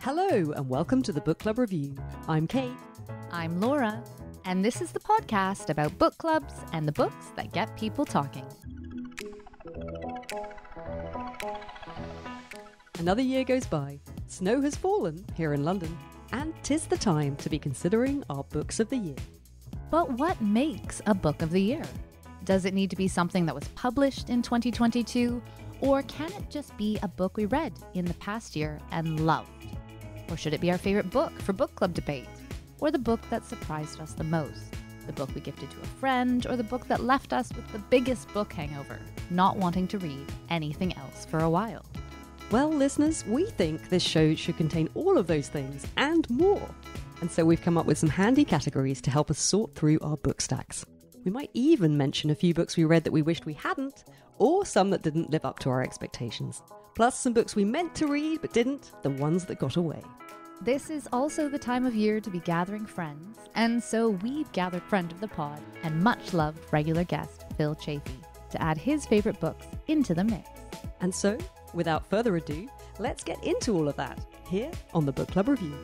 Hello, and welcome to the Book Club Review. I'm Kate. I'm Laura, and this is the podcast about book clubs and the books that get people talking. Another year goes by, snow has fallen here in London, and tis the time to be considering our books of the year. But what makes a book of the year? Does it need to be something that was published in 2022, or can it just be a book we read in the past year and loved? Or should it be our favorite book for book club debate? Or the book that surprised us the most? The book we gifted to a friend, or the book that left us with the biggest book hangover, not wanting to read anything else for a while? Well, listeners, we think this show should contain all of those things and more. And so we've come up with some handy categories to help us sort through our book stacks. We might even mention a few books we read that we wished we hadn't, or some that didn't live up to our expectations. Plus, some books we meant to read but didn't, the ones that got away. This is also the time of year to be gathering friends, and so we've gathered friend of the pod and much loved regular guest Phil Chafee to add his favorite books into the mix. And so, without further ado, let's get into all of that here on the Book Club Review.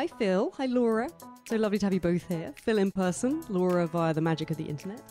Hi, Phil. Hi, Laura. So lovely to have you both here. Phil in person, Laura via the magic of the internet.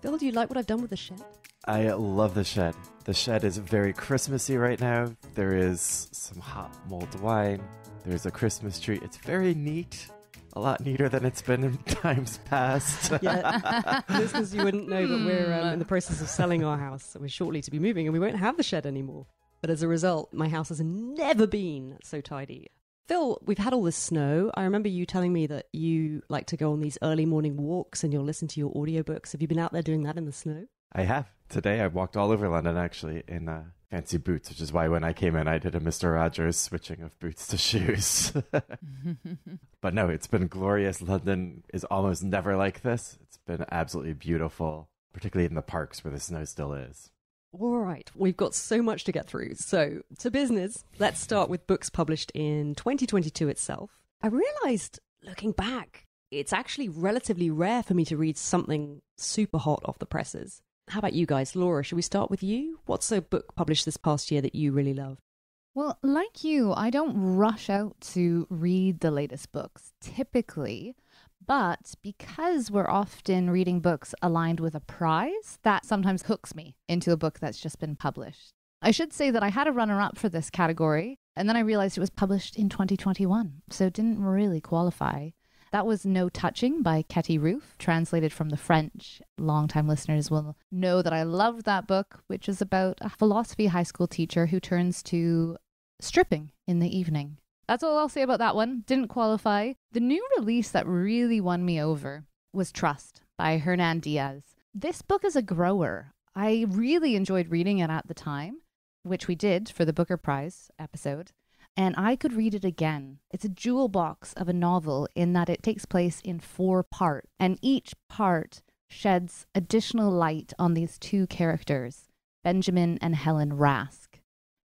Phil, do you like what I've done with the shed? I love the shed. The shed is very Christmassy right now. There is some hot mulled wine. There's a Christmas tree. It's very neat. A lot neater than it's been in times past. Yeah, listeners, you wouldn't know, but we're um, in the process of selling our house. We're shortly to be moving, and we won't have the shed anymore. But as a result, my house has never been so tidy. Phil, we've had all this snow. I remember you telling me that you like to go on these early morning walks and you'll listen to your audiobooks. Have you been out there doing that in the snow? I have. Today I walked all over London actually in uh, fancy boots, which is why when I came in I did a Mr. Rogers switching of boots to shoes. but no, it's been glorious. London is almost never like this. It's been absolutely beautiful, particularly in the parks where the snow still is. All right, we've got so much to get through. So, to business, let's start with books published in 2022 itself. I realized looking back, it's actually relatively rare for me to read something super hot off the presses. How about you guys? Laura, should we start with you? What's a book published this past year that you really loved? Well, like you, I don't rush out to read the latest books typically, but because we're often reading books aligned with a prize, that sometimes hooks me into a book that's just been published. I should say that I had a runner up for this category, and then I realized it was published in 2021, so it didn't really qualify. That was No Touching by Ketty Rouf, translated from the French. Longtime listeners will know that I loved that book, which is about a philosophy high school teacher who turns to stripping in the evening. That's all I'll say about that one. Didn't qualify. The new release that really won me over was Trust by Hernan Diaz. This book is a grower. I really enjoyed reading it at the time, which we did for the Booker Prize episode, and I could read it again. It's a jewel box of a novel in that it takes place in four parts, and each part sheds additional light on these two characters, Benjamin and Helen Rask.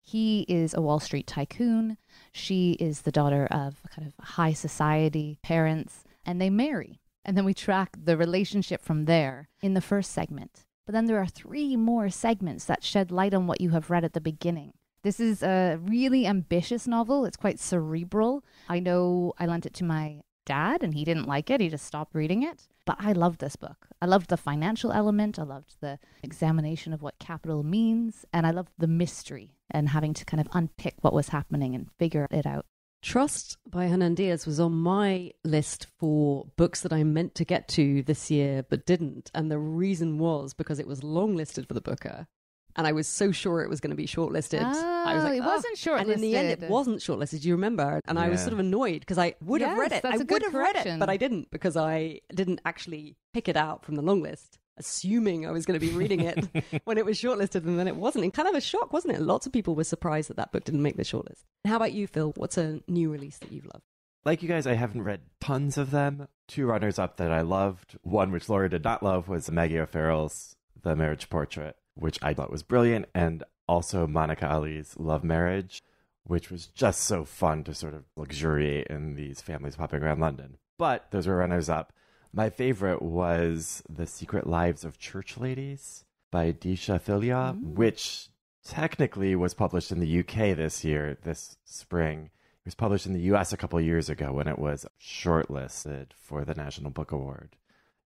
He is a Wall Street tycoon. She is the daughter of kind of high society parents, and they marry. And then we track the relationship from there in the first segment. But then there are three more segments that shed light on what you have read at the beginning. This is a really ambitious novel. It's quite cerebral. I know I lent it to my dad and he didn't like it. He just stopped reading it. But I loved this book. I loved the financial element. I loved the examination of what capital means. And I loved the mystery and having to kind of unpick what was happening and figure it out. Trust by Hernan Diaz was on my list for books that I meant to get to this year but didn't. And the reason was because it was longlisted for the Booker. And I was so sure it was going to be shortlisted. Oh, I was like, oh, it "Oh." wasn't shortlisted. And in the end, it wasn't shortlisted. Do you remember? And I was sort of annoyed because I would have read it. that's I a good would have read it, but I didn't because I didn't actually pick it out from the long list, assuming I was going to be reading it when it was shortlisted, and then it wasn't. And kind of a shock, wasn't it? Lots of people were surprised that that book didn't make the shortlist. How about you, Phil? What's a new release that you've loved? Like you guys, I haven't read tons of them. Two runners up that I loved. One which Laura did not love was Maggie O'Farrell's The Marriage Portrait, which I thought was brilliant. And also Monica Ali's Love Marriage, which was just so fun to sort of luxuriate in these families popping around London. But those were runners up. My favorite was The Secret Lives of Church Ladies by Deesha Philyaw, mm. which technically was published in the UK this year, this spring. It was published in the US a couple years ago when it was shortlisted for the National Book Award.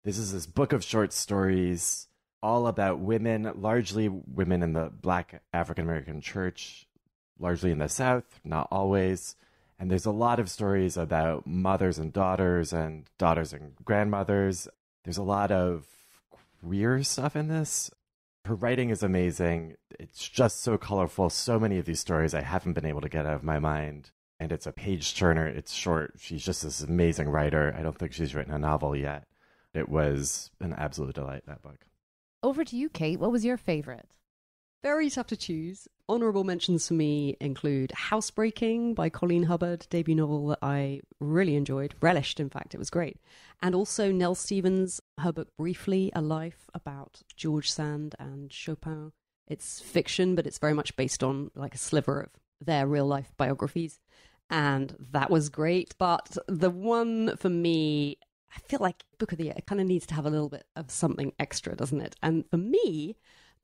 This is this book of short stories all about women, largely women in the black African American church, largely in the South, not always. And there's a lot of stories about mothers and daughters and daughters and grandmothers. There's a lot of queer stuff in this. Her writing is amazing. It's just so colorful. So many of these stories I haven't been able to get out of my mind. And it's a page turner. It's short. She's just this amazing writer. I don't think she's written a novel yet. It was an absolute delight, that book. Over to you, Kate. What was your favorite? Very tough to choose. Honourable mentions for me include Housebreaking by Colleen Hubbard, debut novel that I really enjoyed, relished, in fact, it was great. And also Nell Stevens, her book Briefly, A Life about George Sand and Chopin. It's fiction, but it's very much based on like a sliver of their real life biographies. And that was great. But the one for me, I feel like Book of the Year, it kind of needs to have a little bit of something extra, doesn't it? And for me,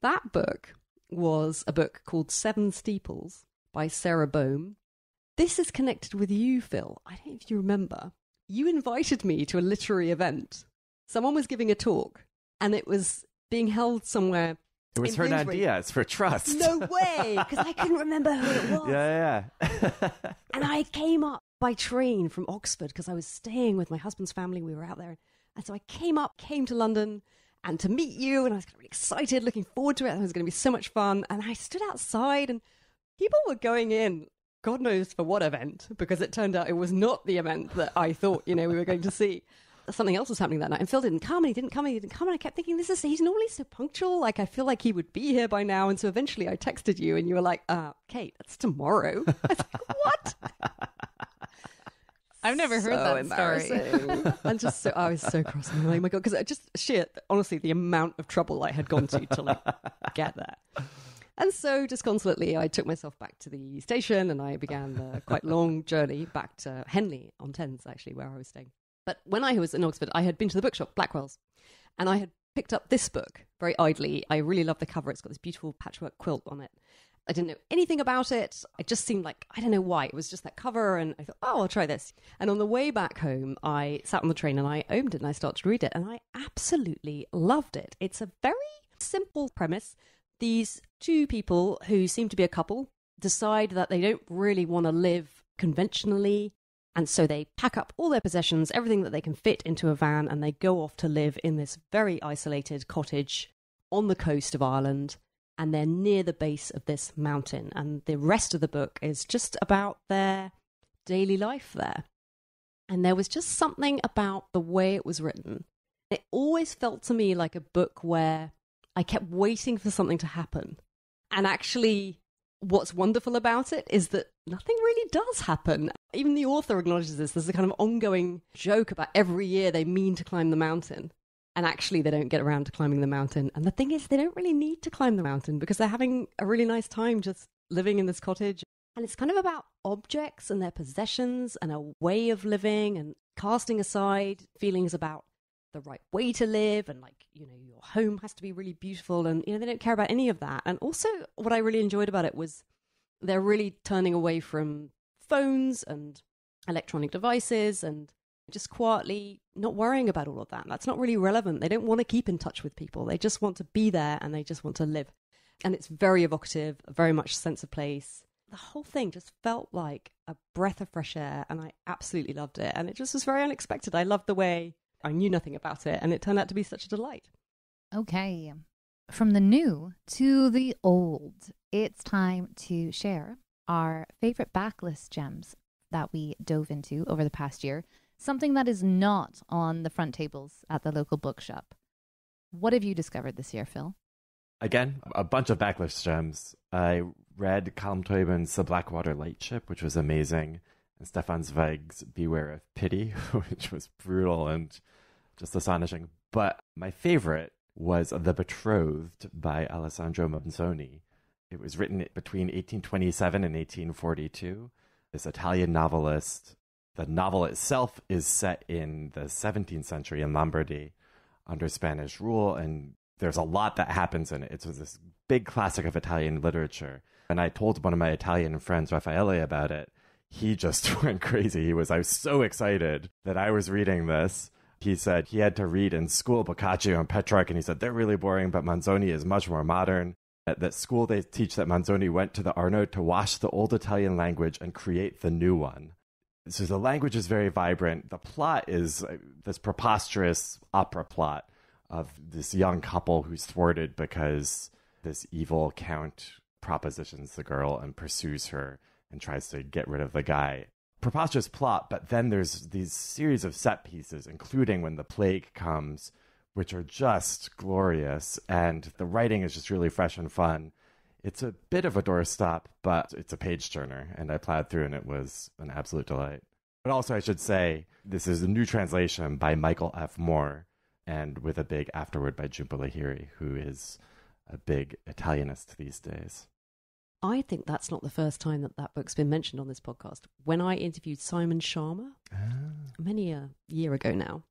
that book was a book called Seven Steeples by Sara Baume. This is connected with you, Phil. I don't know if you remember. You invited me to a literary event. Someone was giving a talk, and it was being held somewhere. It was Hernan Diaz for Trust. No way, because I couldn't remember who it was. Yeah, yeah. and I came up by train from Oxford because I was staying with my husband's family. We were out there. And so I came up, came to London, and to meet you. And I was kind of really excited, looking forward to it. it was going to be so much fun. And I stood outside, and people were going in, God knows for what event, because it turned out it was not the event that I thought, you know, we were going to see. Something else was happening that night, and Phil didn't come, and he didn't come, and he didn't come, and I kept thinking, "This is he's normally so punctual. Like I feel like he would be here by now." And so eventually, I texted you, and you were like, "Uh, Kate, that's tomorrow." I was like, "What?" I've never heard so that story. and just so I was so cross. I'm like, oh my god, because I just shit. Honestly, the amount of trouble I had gone to to like get there. And so, disconsolately, I took myself back to the station and I began the quite long journey back to Henley on Thames, actually, where I was staying. But when I was in Oxford, I had been to the bookshop, Blackwell's, and I had picked up this book very idly. I really love the cover. It's got this beautiful patchwork quilt on it. I didn't know anything about it. It just seemed like, I don't know why. It was just that cover, and I thought, oh, I'll try this. And on the way back home, I sat on the train and I opened it and I started to read it, and I absolutely loved it. It's a very simple premise. These two people who seem to be a couple decide that they don't really want to live conventionally. And so they pack up all their possessions, everything that they can fit into a van, and they go off to live in this very isolated cottage on the coast of Ireland and they're near the base of this mountain. And the rest of the book is just about their daily life there. And there was just something about the way it was written. It always felt to me like a book where I kept waiting for something to happen. And actually, what's wonderful about it is that nothing really does happen. Even the author acknowledges this. There's a kind of ongoing joke about every year they mean to climb the mountain and actually they don't get around to climbing the mountain. And the thing is, they don't really need to climb the mountain because they're having a really nice time just living in this cottage. And it's kind of about objects and their possessions and a way of living and casting aside feelings about the right way to live and like, you know, your home has to be really beautiful. And, you know, they don't care about any of that. And also, what I really enjoyed about it was they're really turning away from phones and electronic devices and just quietly not worrying about all of that. That's not really relevant. They don't want to keep in touch with people. They just want to be there and they just want to live. And it's very evocative, very much sense of place. The whole thing just felt like a breath of fresh air and I absolutely loved it. And it just was very unexpected. I loved the way I knew nothing about it and it turned out to be such a delight. Okay. From the new to the old, it's time to share our favorite backlist gems that we dove into over the past year something that is not on the front tables at the local bookshop. What have you discovered this year, Phil? Again, a bunch of backlist gems. I read Colm Tóibín's The Blackwater Lightship, which was amazing, and Stefan Zweig's Beware of Pity, which was brutal and just astonishing. But my favorite was The Betrothed by Alessandro Manzoni. It was written between 1827 and 1842. This Italian novelist. The novel itself is set in the 17th century in Lombardy under Spanish rule, and there's a lot that happens in it. It's this big classic of Italian literature. And I told one of my Italian friends, Raffaele, about it. He just went crazy. He was, I was so excited that I was reading this. He said he had to read in school Boccaccio and Petrarch, and he said they're really boring, but Manzoni is much more modern. At that school, they teach that Manzoni went to the Arno to wash the old Italian language and create the new one. So the language is very vibrant. The plot is uh, this preposterous opera plot of this young couple who's thwarted because this evil count propositions the girl and pursues her and tries to get rid of the guy. Preposterous plot, but then there's these series of set pieces, including when the plague comes, which are just glorious, and the writing is just really fresh and fun. It's a bit of a doorstop, but it's a page turner, and I plowed through, and it was an absolute delight. But also, I should say, this is a new translation by Michael F. Moore, and with a big afterword by Jhumpa Lahiri, who is a big Italianist these days. I think that's not the first time that that book's been mentioned on this podcast. When I interviewed Simon Schama Ah. many a year ago now,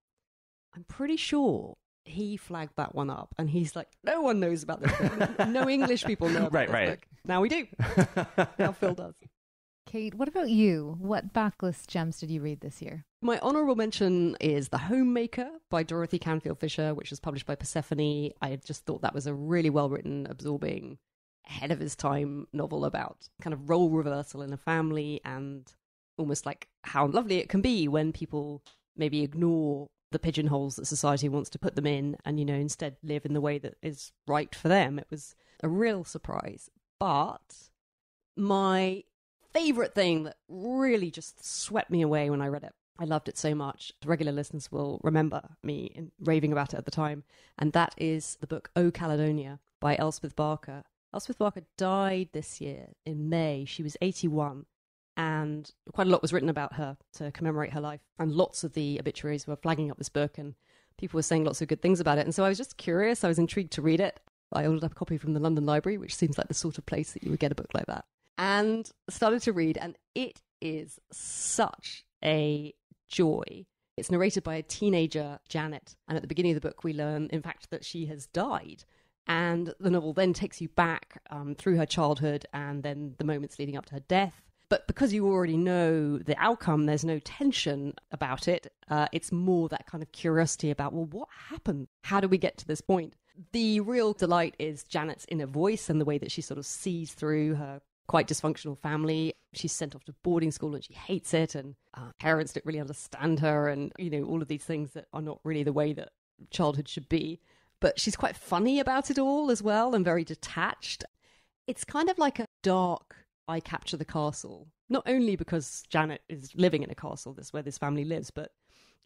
I'm pretty sure he flagged that one up, and he's like, "No one knows about this. Book. no English people know about Right, this right. book. Now we do. Now Phil does." Kate, what about you? What backlist gems did you read this year? My honorable mention is The Homemaker by Dorothy Canfield Fisher, which was published by Persephone. I just thought that was a really well written, absorbing, ahead of his time novel about kind of role reversal in a family and almost like how lovely it can be when people maybe ignore the pigeonholes that society wants to put them in and, you know, instead live in the way that is right for them. It was a real surprise. But my favorite thing that really just swept me away when I read it. I loved it so much. Regular listeners will remember me in raving about it at the time. And that is the book O Caledonia by Elspeth Barker. Elspeth Barker died this year in May. She was 81. And quite a lot was written about her to commemorate her life. And lots of the obituaries were flagging up this book, and people were saying lots of good things about it. And so I was just curious. I was intrigued to read it. I ordered up a copy from the London Library, which seems like the sort of place that you would get a book like that and started to read, and it is such a joy. It's narrated by a teenager, Janet, and at the beginning of the book, we learn, in fact, that she has died. And the novel then takes you back um, through her childhood and then the moments leading up to her death. But because you already know the outcome, there's no tension about it. Uh, it's more that kind of curiosity about, well, what happened? How do we get to this point? The real delight is Janet's inner voice and the way that she sort of sees through her quite dysfunctional family. She's sent off to boarding school and she hates it, and uh, parents don't really understand her, and you know all of these things that are not really the way that childhood should be. But she's quite funny about it all as well, and very detached. It's kind of like a dark I capture the castle, not only because Janet is living in a castle, that's where this family lives, but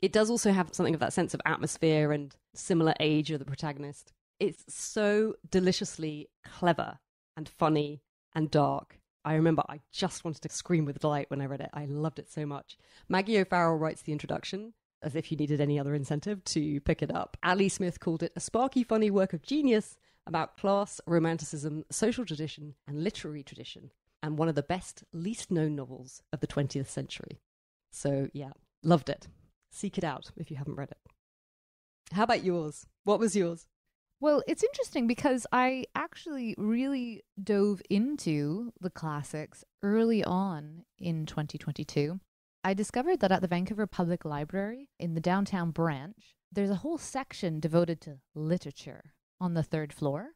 it does also have something of that sense of atmosphere and similar age of the protagonist. It's so deliciously clever and funny and dark. I remember I just wanted to scream with delight when I read it. I loved it so much. Maggie O'Farrell writes the introduction, as if you needed any other incentive to pick it up. Ali Smith called it a sparky, funny work of genius about class, romanticism, social tradition, and literary tradition, and one of the best, least known novels of the 20th century. So, yeah, loved it. Seek it out if you haven't read it. How about yours? What was yours? Well, it's interesting because I actually really dove into the classics early on in 2022. I discovered that at the Vancouver Public Library in the downtown branch, there's a whole section devoted to literature on the third floor,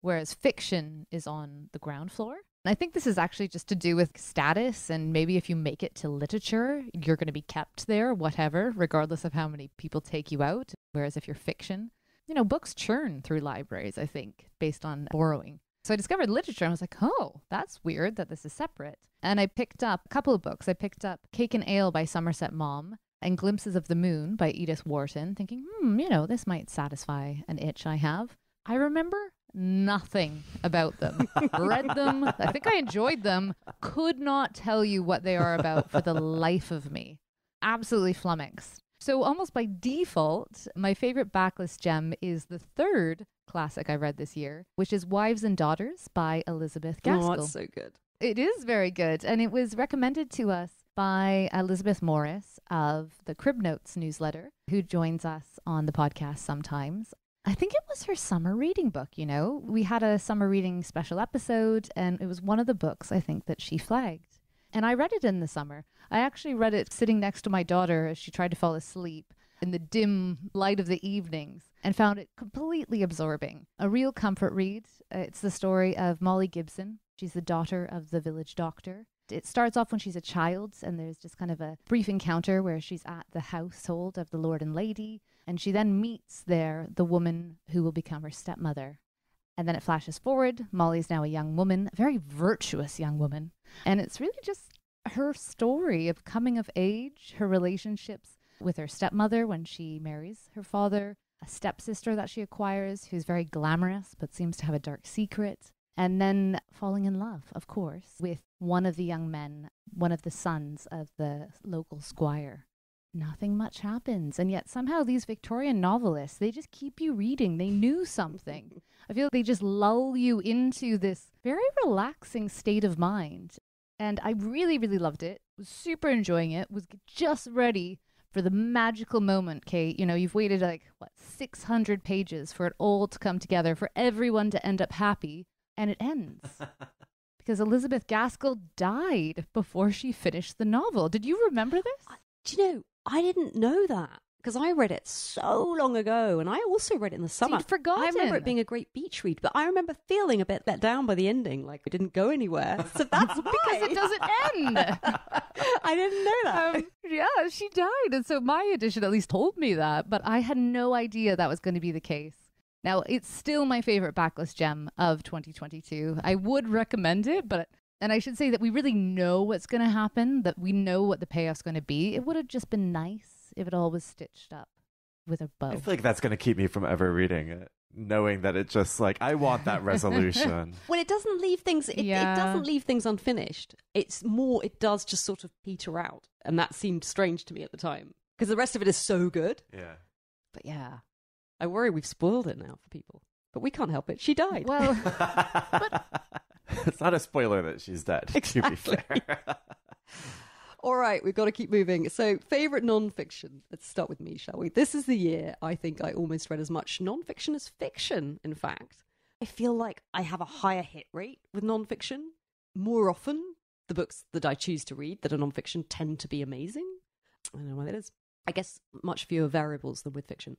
whereas fiction is on the ground floor. I think this is actually just to do with status, and maybe if you make it to literature, you're going to be kept there, whatever, regardless of how many people take you out. Whereas if you're fiction, you know, books churn through libraries, I think, based on borrowing. So I discovered literature and I was like, oh, that's weird that this is separate. And I picked up a couple of books. I picked up Cake and Ale by Somerset Maugham and Glimpses of the Moon by Edith Wharton, thinking, hmm, you know, this might satisfy an itch I have. I remember nothing about them. Read them. I think I enjoyed them. Could not tell you what they are about for the life of me. Absolutely flummoxed. So, almost by default, my favorite backlist gem is the third classic I read this year, which is Wives and Daughters by Elizabeth oh, Gaskell. Oh, it's so good. It is very good. And it was recommended to us by Elizabeth Morris of the Crib Notes newsletter, who joins us on the podcast sometimes. I think it was her summer reading book, you know? We had a summer reading special episode, and it was one of the books I think that she flagged. And I read it in the summer. I actually read it sitting next to my daughter as she tried to fall asleep in the dim light of the evenings and found it completely absorbing. A real comfort read. It's the story of Molly Gibson. She's the daughter of the village doctor. It starts off when she's a child, and there's just kind of a brief encounter where she's at the household of the Lord and Lady, and she then meets there the woman who will become her stepmother. And then it flashes forward. Molly's now a young woman, a very virtuous young woman. And it's really just her story of coming of age, her relationships with her stepmother when she marries her father, a stepsister that she acquires who's very glamorous but seems to have a dark secret, and then falling in love, of course, with one of the young men, one of the sons of the local squire. Nothing much happens, and yet somehow these Victorian novelists, they just keep you reading. They knew something. I feel like they just lull you into this very relaxing state of mind. And I really, really loved it. Was super enjoying it. Was just ready for the magical moment, Kate. You know, you've waited like, what, 600 pages for it all to come together, for everyone to end up happy, and it ends. because Elizabeth Gaskell died before she finished the novel. Did you remember this? Uh, do you know, I didn't know that because I read it so long ago, and I also read it in the summer. you'd forgotten. I remember it being a great beach read, but I remember feeling a bit let down by the ending, like it didn't go anywhere. So that's because it doesn't end. I didn't know that. um, yeah, she died. And so my edition at least told me that, but I had no idea that was going to be the case. Now, it's still my favorite backlist gem of 2022. I would recommend it, but and I should say that we really know what's going to happen, that we know what the payoff's going to be. It would have just been nice if it all was stitched up with a bow. I feel like that's going to keep me from ever reading it, knowing that it just like I want that resolution. well, it doesn't leave things. It, Yeah. it doesn't leave things unfinished. It's more. It does just sort of peter out, and that seemed strange to me at the time because the rest of it is so good. yeah. But yeah, I worry we've spoiled it now for people. But we can't help it. She died. Well, it's not a spoiler that she's dead. To be Exactly. fair. All right, we've got to keep moving. So, favorite non-fiction. Let's start with me, shall we? This is the year I think I almost read as much non-fiction as fiction. In fact, I feel like I have a higher hit rate with non-fiction. More often, the books that I choose to read that are non-fiction tend to be amazing. I don't know why that is. I guess much fewer variables than with fiction.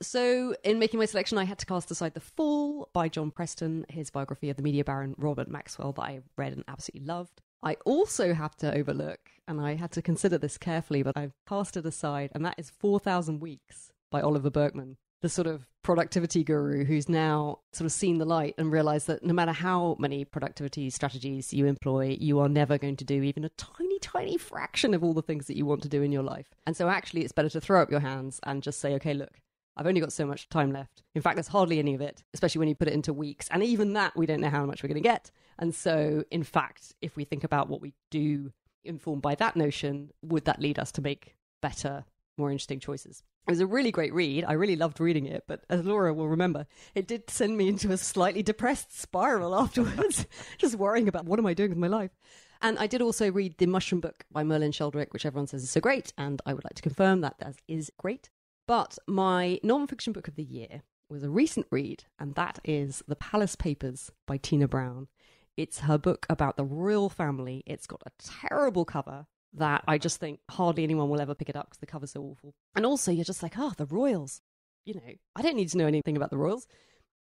So, in making my selection, I had to cast aside The Fall by John Preston, his biography of the media baron Robert Maxwell that I read and absolutely loved. I also have to overlook, and I had to consider this carefully, but I've cast it aside, and that is 4,000 Weeks by Oliver Burkeman, the sort of productivity guru who's now sort of seen the light and realized that no matter how many productivity strategies you employ, you are never going to do even a tiny, tiny fraction of all the things that you want to do in your life. And so actually, it's better to throw up your hands and just say, okay, look, I've only got so much time left. In fact, there's hardly any of it, especially when you put it into weeks. And even that, we don't know how much we're going to get. And so, in fact, if we think about what we do informed by that notion, would that lead us to make better, more interesting choices? It was a really great read. I really loved reading it, but as Laura will remember, it did send me into a slightly depressed spiral afterwards, just worrying about what am I doing with my life. And I did also read The Mushroom Book by Merlin Sheldrake, which everyone says is so great, and I would like to confirm that that is great. But my non-fiction book of the year was a recent read, and that is The Palace Papers by Tina Brown. It's her book about the royal family. It's got a terrible cover that I just think hardly anyone will ever pick it up because the cover's so awful. And also, you're just like, oh, the royals. You know, I don't need to know anything about the royals.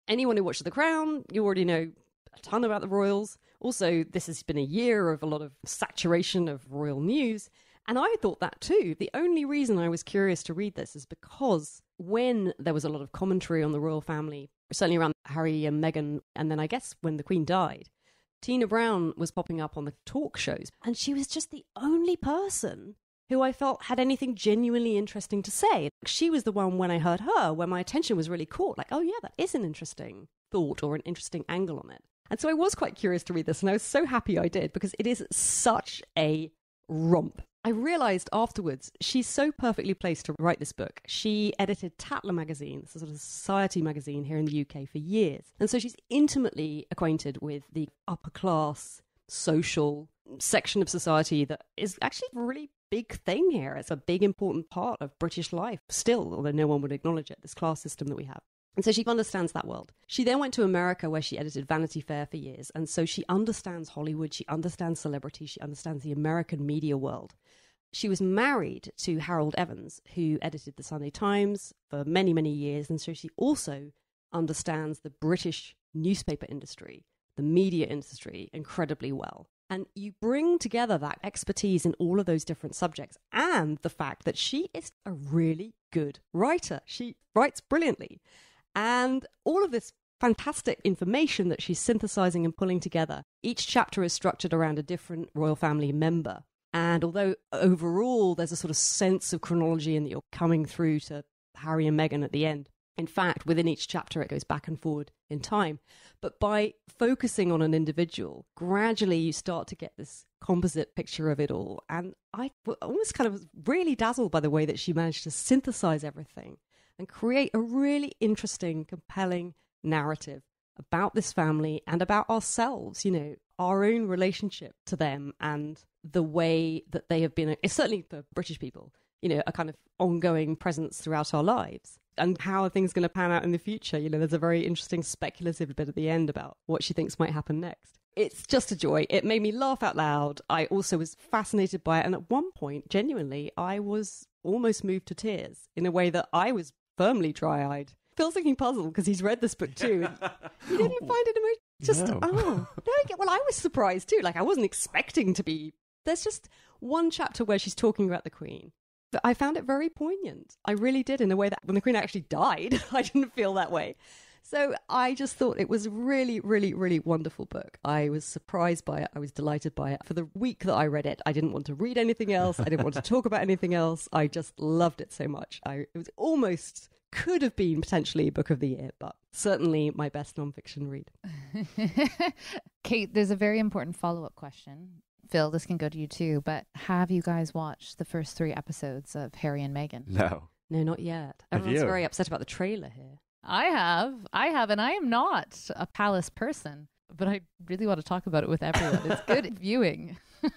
Anyone who watched The Crown, you already know a ton about the royals. Also, this has been a year of a lot of saturation of royal news. And I thought that too. The only reason I was curious to read this is because when there was a lot of commentary on the royal family, certainly around Harry and Meghan, and then I guess when the Queen died, Tina Brown was popping up on the talk shows, and she was just the only person who I felt had anything genuinely interesting to say. She was the one when I heard her, where my attention was really caught, like, oh yeah, that is an interesting thought or an interesting angle on it. And so I was quite curious to read this, and I was so happy I did because it is such a romp. I realized afterwards she's so perfectly placed to write this book. She edited Tatler magazine, this is a sort of society magazine here in the UK for years. And so she's intimately acquainted with the upper class social section of society that is actually a really big thing here. It's a big important part of British life still, although no one would acknowledge it, this class system that we have. And so she understands that world. She then went to America where she edited Vanity Fair for years. And so she understands Hollywood, she understands celebrity, she understands the American media world. She was married to Harold Evans, who edited the Sunday Times for many, many years. And so she also understands the British newspaper industry, the media industry incredibly well. And you bring together that expertise in all of those different subjects and the fact that she is a really good writer. She writes brilliantly. And all of this fantastic information that she's synthesizing and pulling together. Each chapter is structured around a different royal family member. And although overall there's a sort of sense of chronology and that you're coming through to Harry and Meghan at the end, in fact, within each chapter it goes back and forward in time. But by focusing on an individual, gradually you start to get this composite picture of it all. And I almost kind of really dazzled by the way that she managed to synthesize everything and create a really interesting, compelling narrative about this family and about ourselves, you know, our own relationship to them and the way that they have been, uh, certainly for British people, you know, a kind of ongoing presence throughout our lives. And how are things going to pan out in the future? You know, there's a very interesting speculative bit at the end about what she thinks might happen next. It's just a joy. It made me laugh out loud. I also was fascinated by it. And at one point, genuinely, I was almost moved to tears in a way that I was firmly dry eyed. Phil's looking puzzled because he's read this book too. you didn't find it emotional? Just, No. oh. No, I get- well, I was surprised too. Like, I wasn't expecting to be. There's just one chapter where she's talking about the Queen. But I found it very poignant. I really did, in a way that when the Queen actually died, I didn't feel that way. So I just thought it was a really, really, really wonderful book. I was surprised by it. I was delighted by it. For the week that I read it, I didn't want to read anything else. I didn't want to talk about anything else. I just loved it so much. I, it was almost could have been potentially book of the year, but certainly my best nonfiction read. Kate, there's a very important follow up question. Phil, this can go to you too, but have you guys watched the first three episodes of Harry and Meghan? No. No, not yet. Everyone's very upset about the trailer here. I have. I have, and I am not a palace person, but I really want to talk about it with everyone. It's good viewing.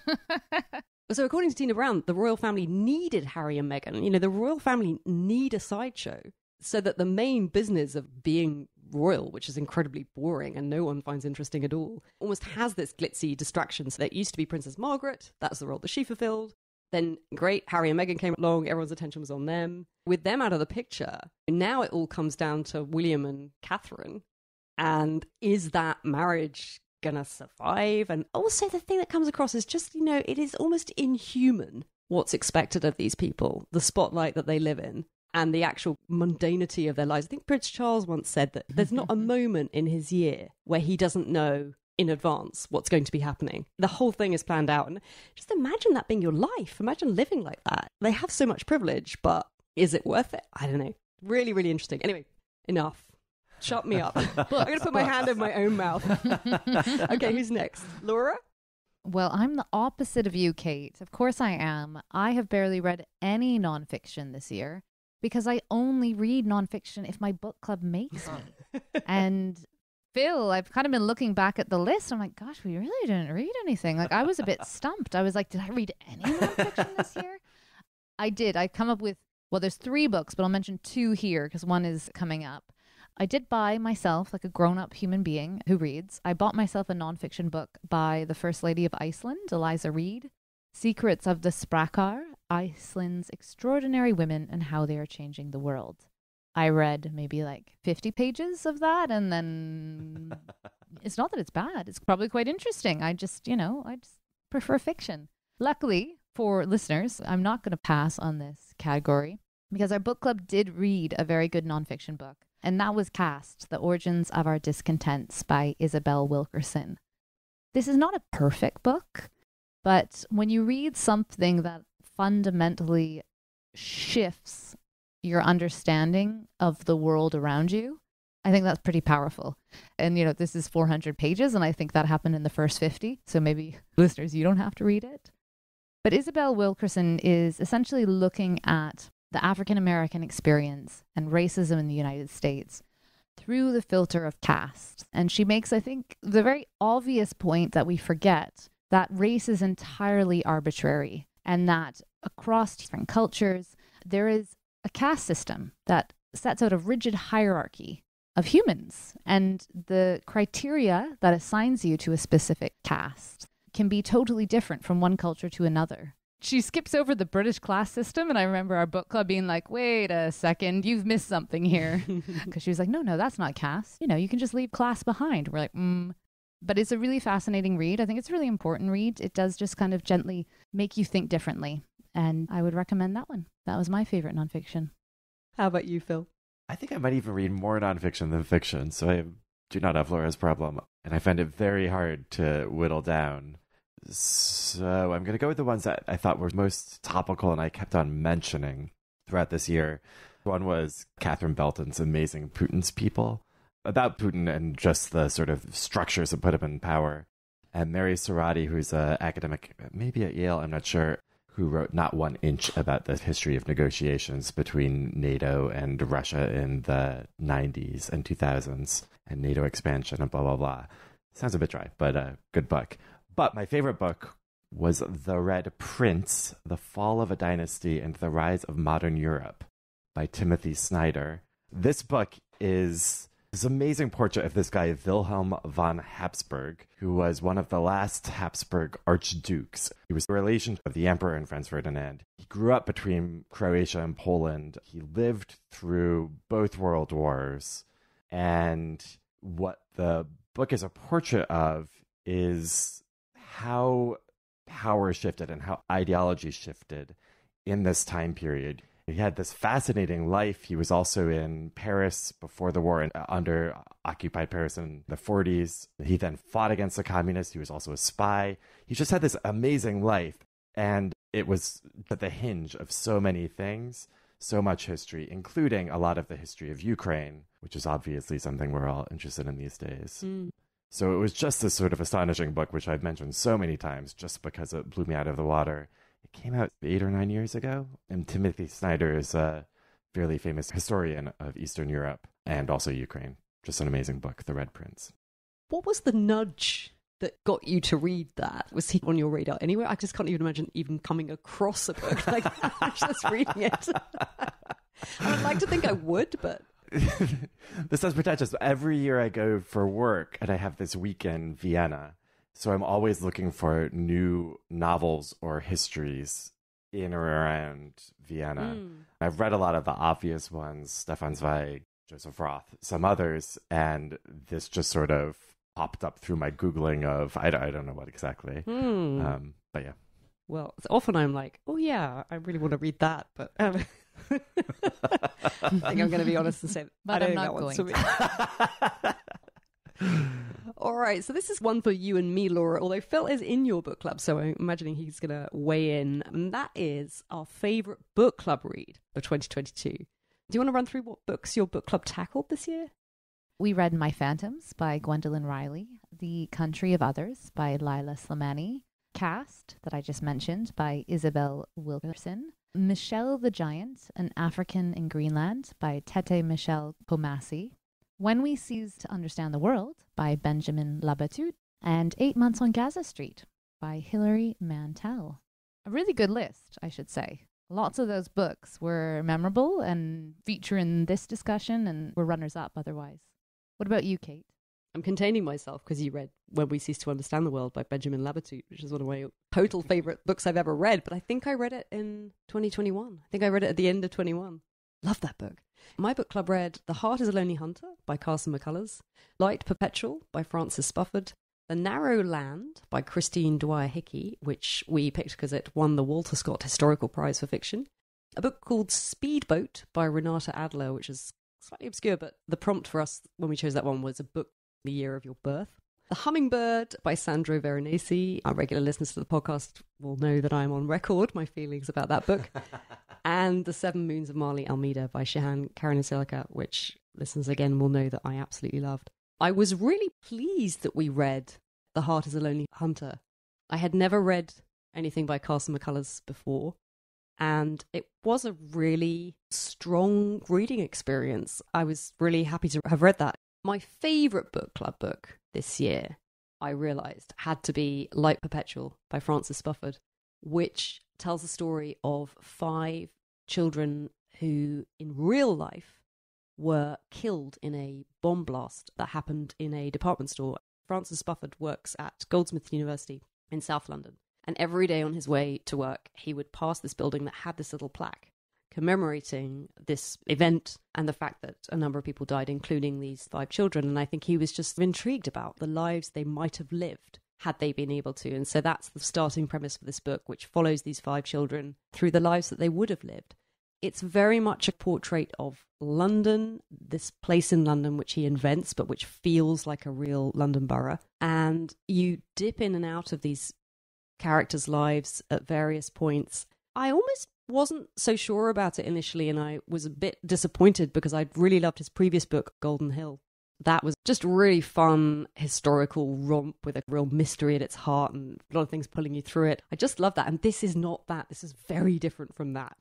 So, according to Tina Brown, the royal family needed Harry and Meghan. You know, the royal family need a sideshow so that the main business of being royal, which is incredibly boring and no one finds interesting at all, almost has this glitzy distraction. So, there used to be Princess Margaret, that's the role that she fulfilled. Then, great, Harry and Meghan came along, everyone's attention was on them. With them out of the picture, now it all comes down to William and Catherine. And is that marriage gonna survive? And also, the thing that comes across is just, you know, it is almost inhuman what's expected of these people, the spotlight that they live in, and the actual mundanity of their lives. I think Prince Charles once said that there's not a moment in his year where he doesn't know in advance what's going to be happening. The whole thing is planned out. And just imagine that being your life. Imagine living like that. They have so much privilege, but is it worth it? I don't know. Really, really interesting. Anyway, enough. Shut me up. I'm going to put my hand in my own mouth. okay, who's next? Laura? Well, I'm the opposite of you, Kate. Of course I am. I have barely read any nonfiction this year because I only read nonfiction if my book club makes me. and Phil, I've kind of been looking back at the list. I'm like, gosh, we really didn't read anything. Like, I was a bit stumped. I was like, did I read any nonfiction this year? I did. I come up with, well, there's three books, but I'll mention two here because one is coming up. I did buy myself, like a grown up human being who reads, I bought myself a nonfiction book by the First Lady of Iceland, Eliza Reid Secrets of the Sprakkar Iceland's Extraordinary Women and How They Are Changing the World. I read maybe like 50 pages of that, and then it's not that it's bad. It's probably quite interesting. I just, you know, I just prefer fiction. Luckily for listeners, I'm not going to pass on this category because our book club did read a very good nonfiction book, and that was Caste The Origins of Our Discontents by Isabel Wilkerson. This is not a perfect book, but when you read something that fundamentally shifts your understanding of the world around you, I think that's pretty powerful. And, you know, this is 400 pages, and I think that happened in the first 50. So maybe listeners, you don't have to read it. But Isabel Wilkerson is essentially looking at the African American experience and racism in the United States through the filter of caste. And she makes, I think, the very obvious point that we forget that race is entirely arbitrary and that across different cultures, there is a caste system that sets out a rigid hierarchy of humans. And the criteria that assigns you to a specific caste can be totally different from one culture to another. She skips over the British class system, and I remember our book club being like, wait a second, you've missed something here. Because she was like, no, no, that's not caste. You know, you can just leave class behind. We're like, mm. But it's a really fascinating read. I think it's a really important read. It does just kind of gently make you think differently. And I would recommend that one. That was my favorite nonfiction. How about you, Phil? I think I might even read more nonfiction than fiction, so I do not have Laura's problem. And I find it very hard to whittle down. So I'm going to go with the ones that I thought were most topical and I kept on mentioning throughout this year. One was Catherine Belton's amazing Putin's People, about Putin and just the sort of structures that put him in power. And Mary Sarotte, who's an academic, maybe at Yale, I'm not sure, who wrote Not One Inch about the history of negotiations between NATO and Russia in the 90s and 2000s and NATO expansion and blah, blah, blah. Sounds a bit dry, but a good book. But my favorite book was The Red Prince The Fall of a Dynasty and the Rise of Modern Europe by Timothy Snyder. This book is this amazing portrait of this guy, Wilhelm von Habsburg, who was one of the last Habsburg archdukes. He was a relation of the emperor and Franz Ferdinand. He grew up between Croatia and Poland. He lived through both world wars. And what the book is a portrait of is how power shifted and how ideology shifted in this time period. He had this fascinating life. He was also in Paris before the war and uh, under occupied Paris in the 40s. He then fought against the communists. He was also a spy. He just had this amazing life. And it was at the hinge of so many things, so much history, including a lot of the history of Ukraine, which is obviously something we're all interested in these days. Mm. So it was just this sort of astonishing book, which I've mentioned so many times just because it blew me out of the water. It came out eight or nine years ago, and Timothy Snyder is a fairly famous historian of Eastern Europe and also Ukraine. Just an amazing book, The Red Prince. What was the nudge that got you to read that? Was he on your radar anywhere? I just can't even imagine even coming across a book like that, just reading it. I would like to think I would, but this sounds pretentious. Every year I go for work and I have this week in Vienna so I'm always looking for new novels or histories in or around Vienna. Mm. I've read a lot of the obvious ones, Stefan Zweig, Joseph Roth, some others, and this just sort of popped up through my Googling of, I don't, I don't know what exactly. Mm. Um, but yeah. Well, often I'm like, oh yeah, I really want to read that, but um, I think I'm going to be honest and say, but I am not going to. All right, so this is one for you and me, Laura. Although Phil is in your book club, so I'm imagining he's going to weigh in. And that is our favorite book club read of 2022. Do you want to run through what books your book club tackled this year? We read My Phantoms by Gwendolyn Riley, The Country of Others by Leila Slimani, Caste, that I just mentioned, by Isabel Wilkerson, Michel the Giant, An African in Greenland by Tete Michel Kpomassie, when We Cease to Understand the World by Benjamin Labatut, and Eight Months on Ghazzah Street by Hilary Mantel. A really good list, I should say. Lots of those books were memorable and feature in this discussion and were runners up otherwise. What about you, Kate? I'm containing myself because you read When We Cease to Understand the World by Benjamin Labatut, which is one of my total favorite books I've ever read. But I think I read it in 2021. I think I read it at the end of 21. Love that book. My book club read The Heart is a Lonely Hunter by Carson McCullers, Light Perpetual by Francis Spufford, The Narrow Land by Christine Dwyer Hickey, which we picked because it won the Walter Scott Historical Prize for Fiction, a book called Speedboat by Renata Adler, which is slightly obscure, but the prompt for us when we chose that one was a book the year of your birth. The Hummingbird by Sandro Veronesi. Our regular listeners to the podcast will know that I'm on record my feelings about that book. and The Seven Moons of Maali Almeida by Shehan Karunatilaka, which listeners again will know that I absolutely loved. I was really pleased that we read The Heart is a Lonely Hunter. I had never read anything by Carson McCullers before. And it was a really strong reading experience. I was really happy to have read that. My favorite book club book this year, I realized, had to be Light Perpetual by Francis Spufford, which tells the story of five children who, in real life, were killed in a bomb blast that happened in a department store. Francis Spufford works at Goldsmiths University in South London. And every day on his way to work, he would pass this building that had this little plaque commemorating this event and the fact that a number of people died, including these five children. And I think he was just intrigued about the lives they might have lived had they been able to. And so that's the starting premise for this book, which follows these five children through the lives that they would have lived. It's very much a portrait of London, this place in London which he invents, but which feels like a real London borough. And you dip in and out of these characters' lives at various points. I almost wasn't so sure about it initially, and I was a bit disappointed because I'd really loved his previous book, Golden Hill. That was just really fun historical romp with a real mystery at its heart and a lot of things pulling you through it. I just love that. And this is not that. This is very different from that.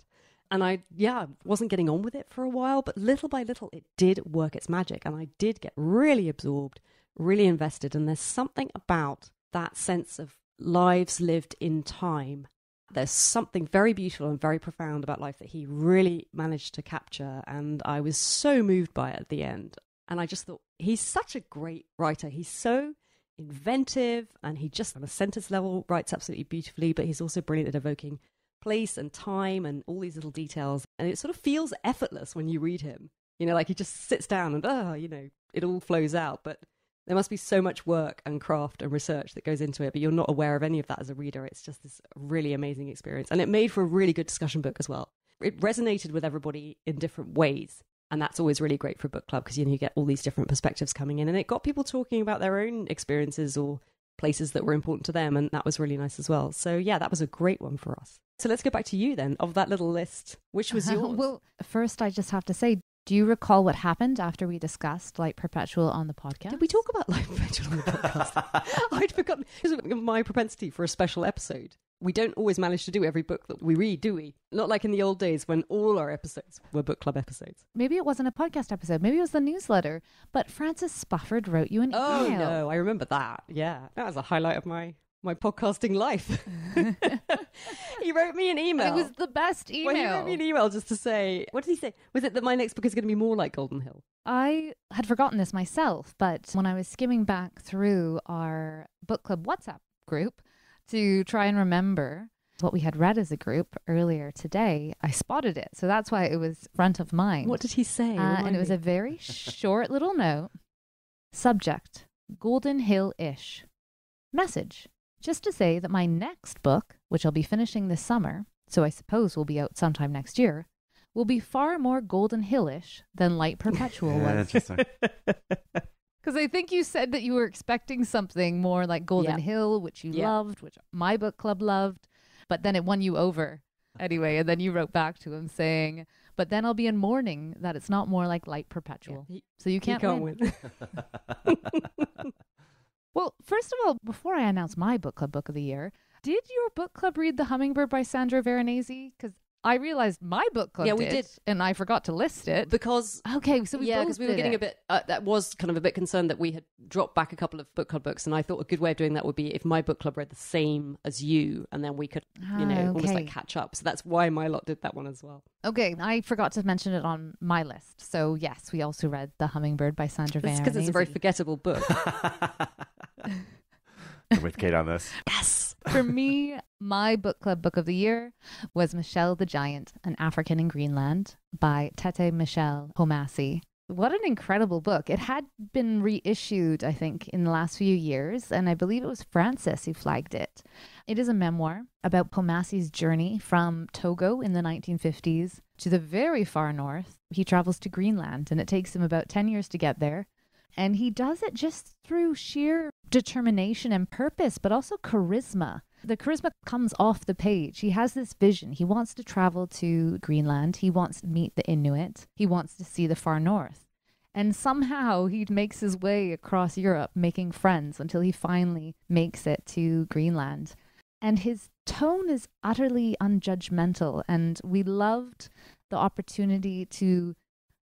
And I, yeah, wasn't getting on with it for a while, but little by little, it did work its magic. And I did get really absorbed, really invested. And there's something about that sense of lives lived in time. There's something very beautiful and very profound about life that he really managed to capture. And I was so moved by it at the end. And I just thought, he's such a great writer. He's so inventive and he just on a sentence level writes absolutely beautifully, but he's also brilliant at evoking place and time and all these little details. And it sort of feels effortless when you read him. You know, like he just sits down and, oh, you know, it all flows out. But there must be so much work and craft and research that goes into it, but you're not aware of any of that as a reader. It's just this really amazing experience. And it made for a really good discussion book as well. It resonated with everybody in different ways. And that's always really great for a book club because you, know, you get all these different perspectives coming in. And it got people talking about their own experiences or places that were important to them. And that was really nice as well. So, yeah, that was a great one for us. So let's go back to you then of that little list. Which was yours? well, first, I just have to say, do you recall what happened after we discussed Light Perpetual on the podcast? Did we talk about Light Perpetual on the podcast? I'd forgotten because of my propensity for a special episode. We don't always manage to do every book that we read, do we? Not like in the old days when all our episodes were book club episodes. Maybe it wasn't a podcast episode. Maybe it was the newsletter. But Francis Spufford wrote you an Oh email. no, I remember that. Yeah, that was a highlight of my my podcasting life. he wrote me an email. It was the best email. Well, he wrote me an email just to say, what did he say? Was it that my next book is going to be more like Golden Hill? I had forgotten this myself, but when I was skimming back through our book club WhatsApp group to try and remember what we had read as a group earlier today, I spotted it. So that's why it was front of mind. What did he say? Uh, and it was a very short little note. Subject Golden Hill ish. Message Just to say that my next book, which I'll be finishing this summer, so I suppose will be out sometime next year, will be far more Golden Hillish than Light Perpetual Yeah, was. interesting. Because I think you said that you were expecting something more like Golden Yeah. Hill, which you Yeah. loved, which my book club loved, but then it won you over anyway. And then you wrote back to him saying, but then I'll be in mourning that it's not more like Light Yeah, Perpetual. he, So you can't, can't win. win. Well, first of all, before I announce my book club book of the year, did your book club read The Hummingbird by Sandro Veronesi? Because I realized my book club Yeah, we did. and I forgot to list it. because Okay, so we yeah, because we were getting it. a bit. Uh, that was kind of a bit concerned that we had dropped back a couple of book club books, and I thought a good way of doing that would be if my book club read the same as you, and then we could, you know, Ah, almost like catch up. So that's why my lot did that one as well. Okay, I forgot to mention it on my list. So yes, we also read The Hummingbird by Sandro That's Veronesi. because it's a very forgettable book. I'm with Kate on this. yes. For me, my book club book of the year was Michel the Giant, An African in Greenland by Tété-Michel Kpomassie. What an incredible book. It had been reissued, I think, in the last few years, and I believe it was Francis who flagged it. It is a memoir about Kpomassie's journey from Togo in the 1950s to the very far north. He travels to Greenland, and it takes him about 10 years to get there. And he does it just through sheer determination and purpose, but also charisma. The charisma comes off the page. He has this vision. He wants to travel to Greenland. He wants to meet the Inuit. He wants to see the far north. And somehow he makes his way across Europe, making friends until he finally makes it to Greenland. And his tone is utterly unjudgmental. And we loved the opportunity to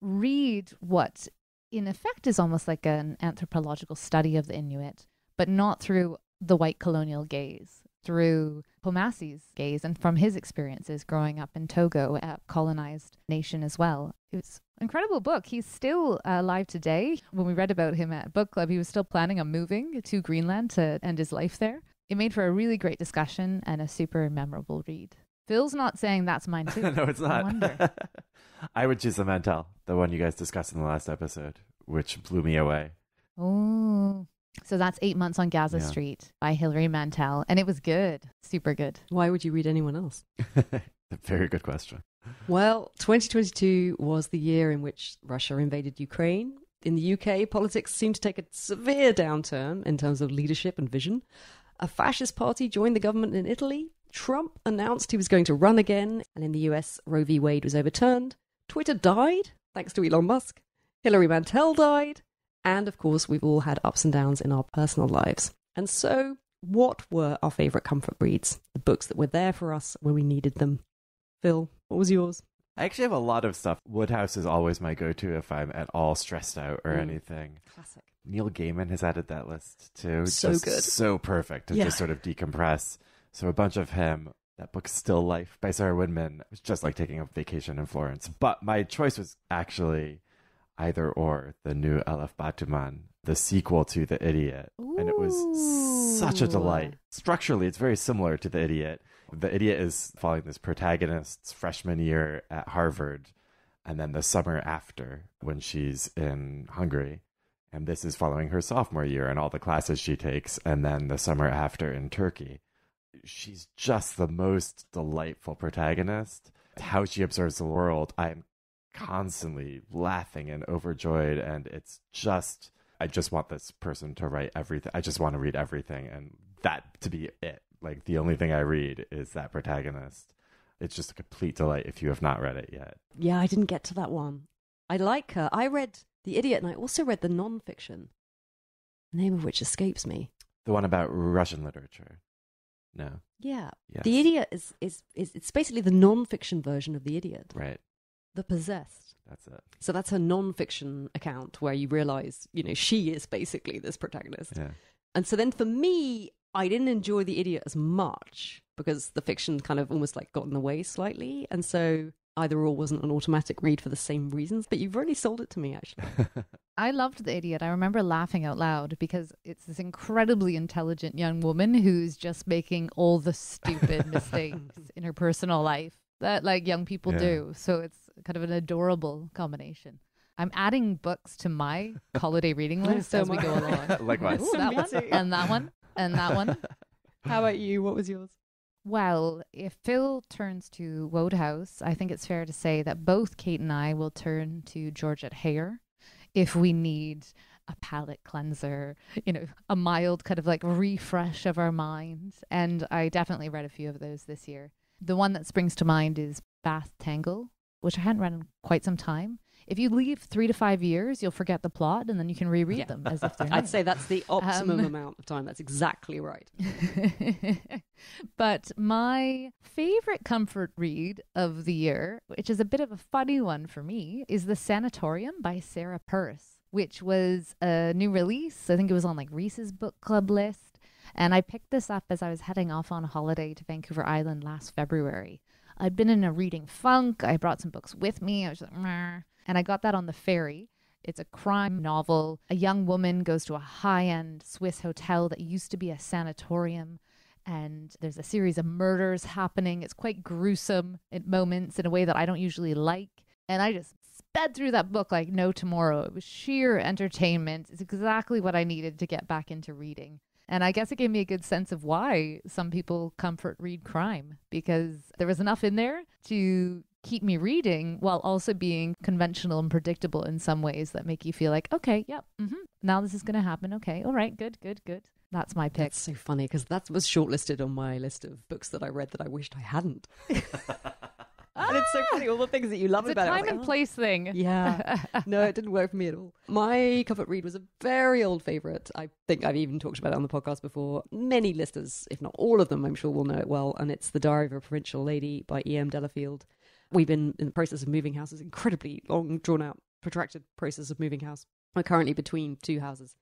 read what, in effect, is almost like an anthropological study of the Inuit, but not through the white colonial gaze, through Kpomassie's gaze and from his experiences growing up in Togo, a colonized nation as well. It was an incredible book. He's still alive today. When we read about him at book club, he was still planning on moving to Greenland to end his life there. It made for a really great discussion and a super memorable read. Phil's not saying that's mine too. no, it's I not. wonder. I would choose the Mantel, the one you guys discussed in the last episode, which blew me away. Oh. So that's Eight Months on Ghazzah Yeah. Street by Hilary Mantel. And it was good. Super good. Why would you read anyone else? very good question. Well, 2022 was the year in which Russia invaded Ukraine. In the UK, politics seemed to take a severe downturn in terms of leadership and vision. A fascist party joined the government in Italy. Trump announced he was going to run again. And in the US, Roe v. Wade was overturned. Twitter died, thanks to Elon Musk. Hilary Mantel died. And of course, we've all had ups and downs in our personal lives. And so, what were our favourite comfort reads? The books that were there for us when we needed them. Phil, what was yours? I actually have a lot of stuff. Wodehouse is always my go to if I'm at all stressed out or Mm. anything. Classic. Neil Gaiman has added that list too. So Just good. So perfect to Yeah. just sort of decompress. So a bunch of him. That book, Still Life by Sarah Winman, was just like taking a vacation in Florence. But my choice was actually either or the new Elif Batuman, the sequel to The Idiot. And it was such a delight. Structurally, it's very similar to The Idiot. The Idiot is following this protagonist's freshman year at Harvard, and then the summer after when she's in Hungary. And this is following her sophomore year and all the classes she takes, and then the summer after in Turkey. She's just the most delightful protagonist. How she observes the world, I'm constantly laughing and overjoyed, and it's just, I just want this person to write everything. I just want to read everything, and that to be it. Like the only thing I read is that protagonist. It's just a complete delight if you have not read it yet. Yeah, I didn't get to that one. I like her. I read The Idiot and I also read the non-fiction, the name of which escapes me. The one about Russian literature. No. Yeah. Yes. The Idiot is, is, is it's basically the non-fiction version of The Idiot. Right. The Possessed. That's it. So that's her non-fiction account where you realize, you know, she is basically this protagonist. Yeah. And so then for me, I didn't enjoy The Idiot as much because the fiction kind of almost like got in the way slightly. And so either or wasn't an automatic read for the same reasons, but you've really sold it to me actually. I loved The Idiot. I remember laughing out loud because it's this incredibly intelligent young woman who's just making all the stupid mistakes in her personal life that like young people Yeah. do. So it's kind of an adorable combination. I'm adding books to my holiday reading list So as we go along. Likewise. Ooh, that one and that one and that one. How about you? What was yours? Well, if Phil turns to Wodehouse, I think it's fair to say that both Kate and I will turn to Georgette Heyer if we need a palate cleanser, you know, a mild kind of like refresh of our minds. And I definitely read a few of those this year. The one that springs to mind is Bath Tangle, which I hadn't read in quite some time. If you leave three to five years, you'll forget the plot and then you can reread Yeah. them as if they're I'd new. say that's the optimum Um, amount of time. That's exactly right. but my favorite comfort read of the year, which is a bit of a funny one for me, is The Sanatorium by Sarah Pearse, which was a new release. I think it was on like Reese's book club list. And I picked this up as I was heading off on holiday to Vancouver Island last February. I'd been in a reading funk. I brought some books with me. I was like, "Meh." and I got that on the ferry. It's a crime novel. A young woman goes to a high end Swiss hotel that used to be a sanatorium. And there's a series of murders happening. It's quite gruesome at moments in a way that I don't usually like. And I just sped through that book like no tomorrow. It was sheer entertainment. It's exactly what I needed to get back into reading. And I guess it gave me a good sense of why some people comfort read crime because there was enough in there to keep me reading while also being conventional and predictable in some ways that make you feel like, okay, yep, hmm now this is going to happen. Okay, all right, good, good, good. That's my pick. That's so funny because that was shortlisted on my list of books that I read that I wished I hadn't. and it's so ah! funny all the things that you love It's a about it. I time and like, "Oh." place thing. Yeah. no, it didn't work for me at all. My comfort read was a very old favourite. I think I've even talked about it on the podcast before. Many listeners, if not all of them, I'm sure will know it well. And it's The Diary of a Provincial Lady by E.M. Delafield. We've been in the process of moving houses, incredibly long, drawn out, protracted process of moving house. We're currently between two houses.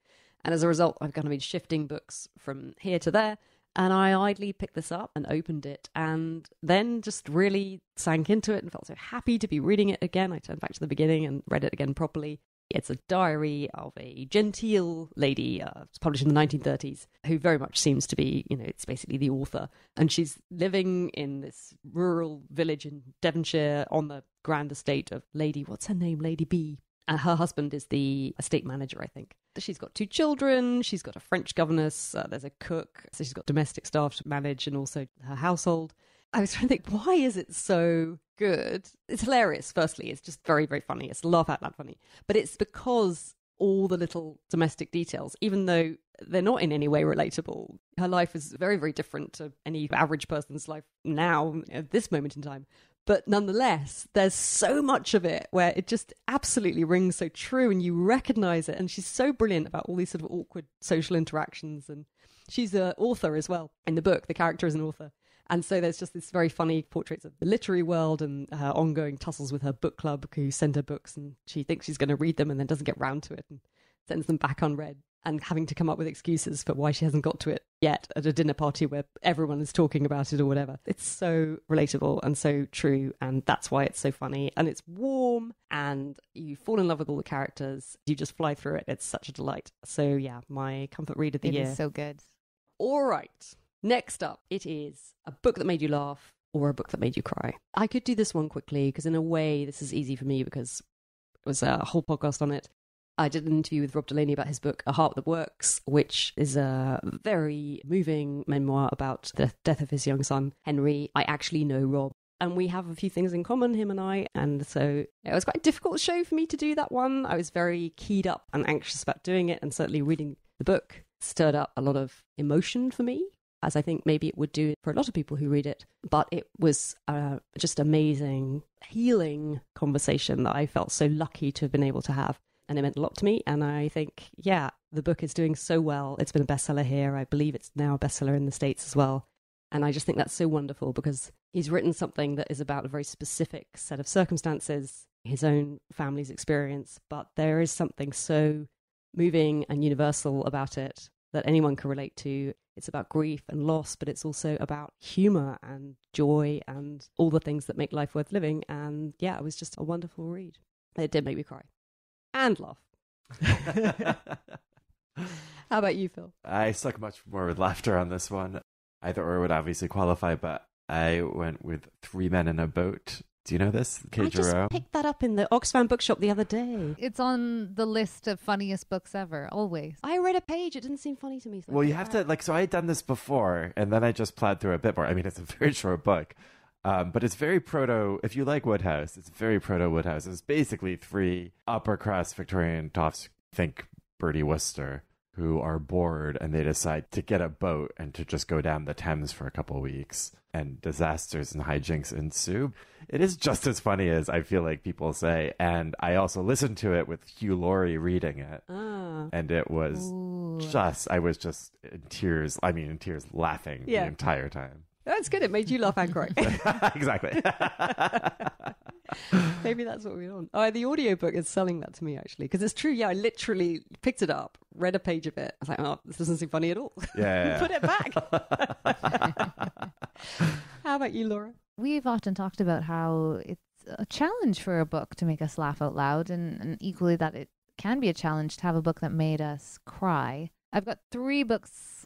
And as a result, I've kind of been shifting books from here to there. And I idly picked this up and opened it, and then just really sank into it and felt so happy to be reading it again. I turned back to the beginning and read it again properly. It's a diary of a genteel lady, uh, it's published in the 1930s, who very much seems to be, you know, it's basically the author. And she's living in this rural village in Devonshire on the grand estate of Lady, what's her name? Lady B. And her husband is the estate manager, I think. She's got two children. She's got a French governess. Uh, there's a cook. So she's got domestic staff to manage and also her household. I was trying to think, why is it so good? It's hilarious, firstly. It's just very, very funny. It's laugh out loud funny. But it's because all the little domestic details, even though they're not in any way relatable, her life is very, very different to any average person's life now, at this moment in time. But nonetheless, there's so much of it where it just absolutely rings so true and you recognize it. And she's so brilliant about all these sort of awkward social interactions. And she's an author as well in the book. The character is an author. And so there's just this very funny portraits of the literary world and her ongoing tussles with her book club who send her books and she thinks she's going to read them and then doesn't get round to it and sends them back unread and having to come up with excuses for why she hasn't got to it yet at a dinner party where everyone is talking about it or whatever. It's so relatable and so true, and that's why it's so funny. And it's warm, and you fall in love with all the characters. You just fly through it. It's such a delight. So, yeah, my comfort read of the It year. is so good. All right. Next up, it is a book that made you laugh or a book that made you cry. I could do this one quickly because, in a way, this is easy for me because it was a whole podcast on it. I did an interview with Rob Delaney about his book, A Heart That Works, which is a very moving memoir about the death of his young son, Henry. I actually know Rob. And we have a few things in common, him and I. And so it was quite a difficult show for me to do that one. I was very keyed up and anxious about doing it. And certainly reading the book stirred up a lot of emotion for me as I think maybe it would do for a lot of people who read it. But it was a just amazing, healing conversation that I felt so lucky to have been able to have. And it meant a lot to me. And I think, yeah, the book is doing so well. It's been a bestseller here. I believe it's now a bestseller in the States as well. And I just think that's so wonderful because he's written something that is about a very specific set of circumstances, his own family's experience. But there is something so moving and universal about it that anyone can relate to. It's about grief and loss, but it's also about humor and joy and all the things that make life worth living. And yeah, it was just a wonderful read. It did make me cry and laugh. How about you, Phil? I stuck much more with laughter on this one. Either or would obviously qualify, but I went with Three Men in a Boat. Do you know this? K. I just Jerome? picked that up in the Oxfam bookshop the other day. It's on the list of funniest books ever, always. I read a page. It didn't seem funny to me. so Well, you have it to like. So I had done this before, and then I just plowed through a bit more. I mean, it's a very short book, um, but it's very proto. If you like Wodehouse, it's very proto Wodehouse. It's basically three upper crust Victorian toffs. Think Bertie Wooster, who are bored and they decide to get a boat and to just go down the Thames for a couple of weeks, and disasters and hijinks ensue. It is just as funny as I feel like people say, and I also listened to it with Hugh Laurie reading it Ah. and it was Ooh. just I was just in tears. I mean, in tears, laughing Yeah. the entire time. That's good. It made you laugh and cry. exactly. Maybe that's what we want. Oh, the audiobook is selling that to me actually because it's true. Yeah, I literally picked it up, read a page of it. I was like, oh, this doesn't seem funny at all. yeah. Put it back. How about you, Laura? We've often talked about how it's a challenge for a book to make us laugh out loud, and, and equally that it can be a challenge to have a book that made us cry. I've got three books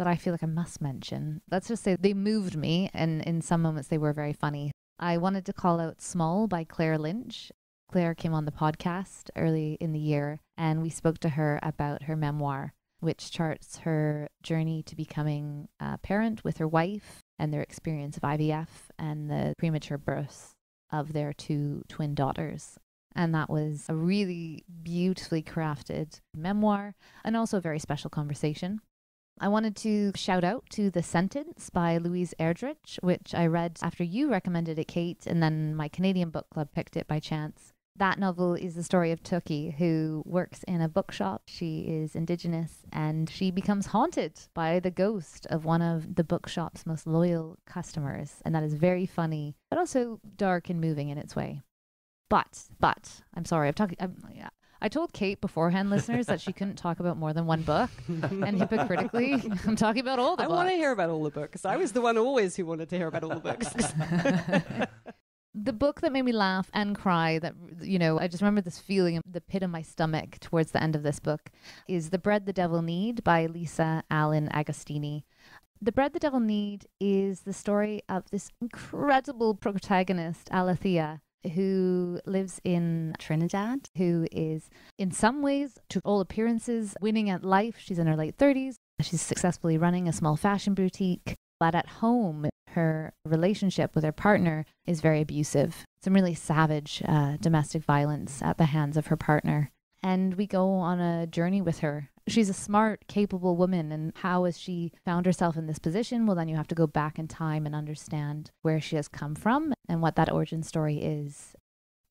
that I feel like I must mention. Let's just say they moved me, and in some moments they were very funny. I wanted to call out Small by Claire Lynch. Claire came on the podcast early in the year, and we spoke to her about her memoir, which charts her journey to becoming a parent with her wife and their experience of IVF and the premature births of their two twin daughters. And that was a really beautifully crafted memoir and also a very special conversation. I wanted to shout out to The Sentence by Louise Erdrich, which I read after you recommended it, Kate, and then my Canadian book club picked it by chance. That novel is the story of Tookie, who works in a bookshop. She is indigenous and she becomes haunted by the ghost of one of the bookshop's most loyal customers. And that is very funny, but also dark and moving in its way. But, but, I'm sorry, I've talked. I told Kate beforehand, listeners, that she couldn't talk about more than one book. and hypocritically, I'm talking about all the books. I books. want to hear about all the books. I was the one always who wanted to hear about all the books. the book that made me laugh and cry that you know i just remember this feeling in the pit of my stomach towards the end of this book is the bread the devil need by lisa allen agostini the bread the devil need is the story of this incredible protagonist alethea who lives in Trinidad, who is in some ways, to all appearances, winning at life. She's in her late 30s. She's successfully running a small fashion boutique. But at home, her relationship with her partner is very abusive. Some really savage uh, domestic violence at the hands of her partner. And we go on a journey with her. She's a smart, capable woman. And how has she found herself in this position? Well, then you have to go back in time and understand where she has come from and what that origin story is.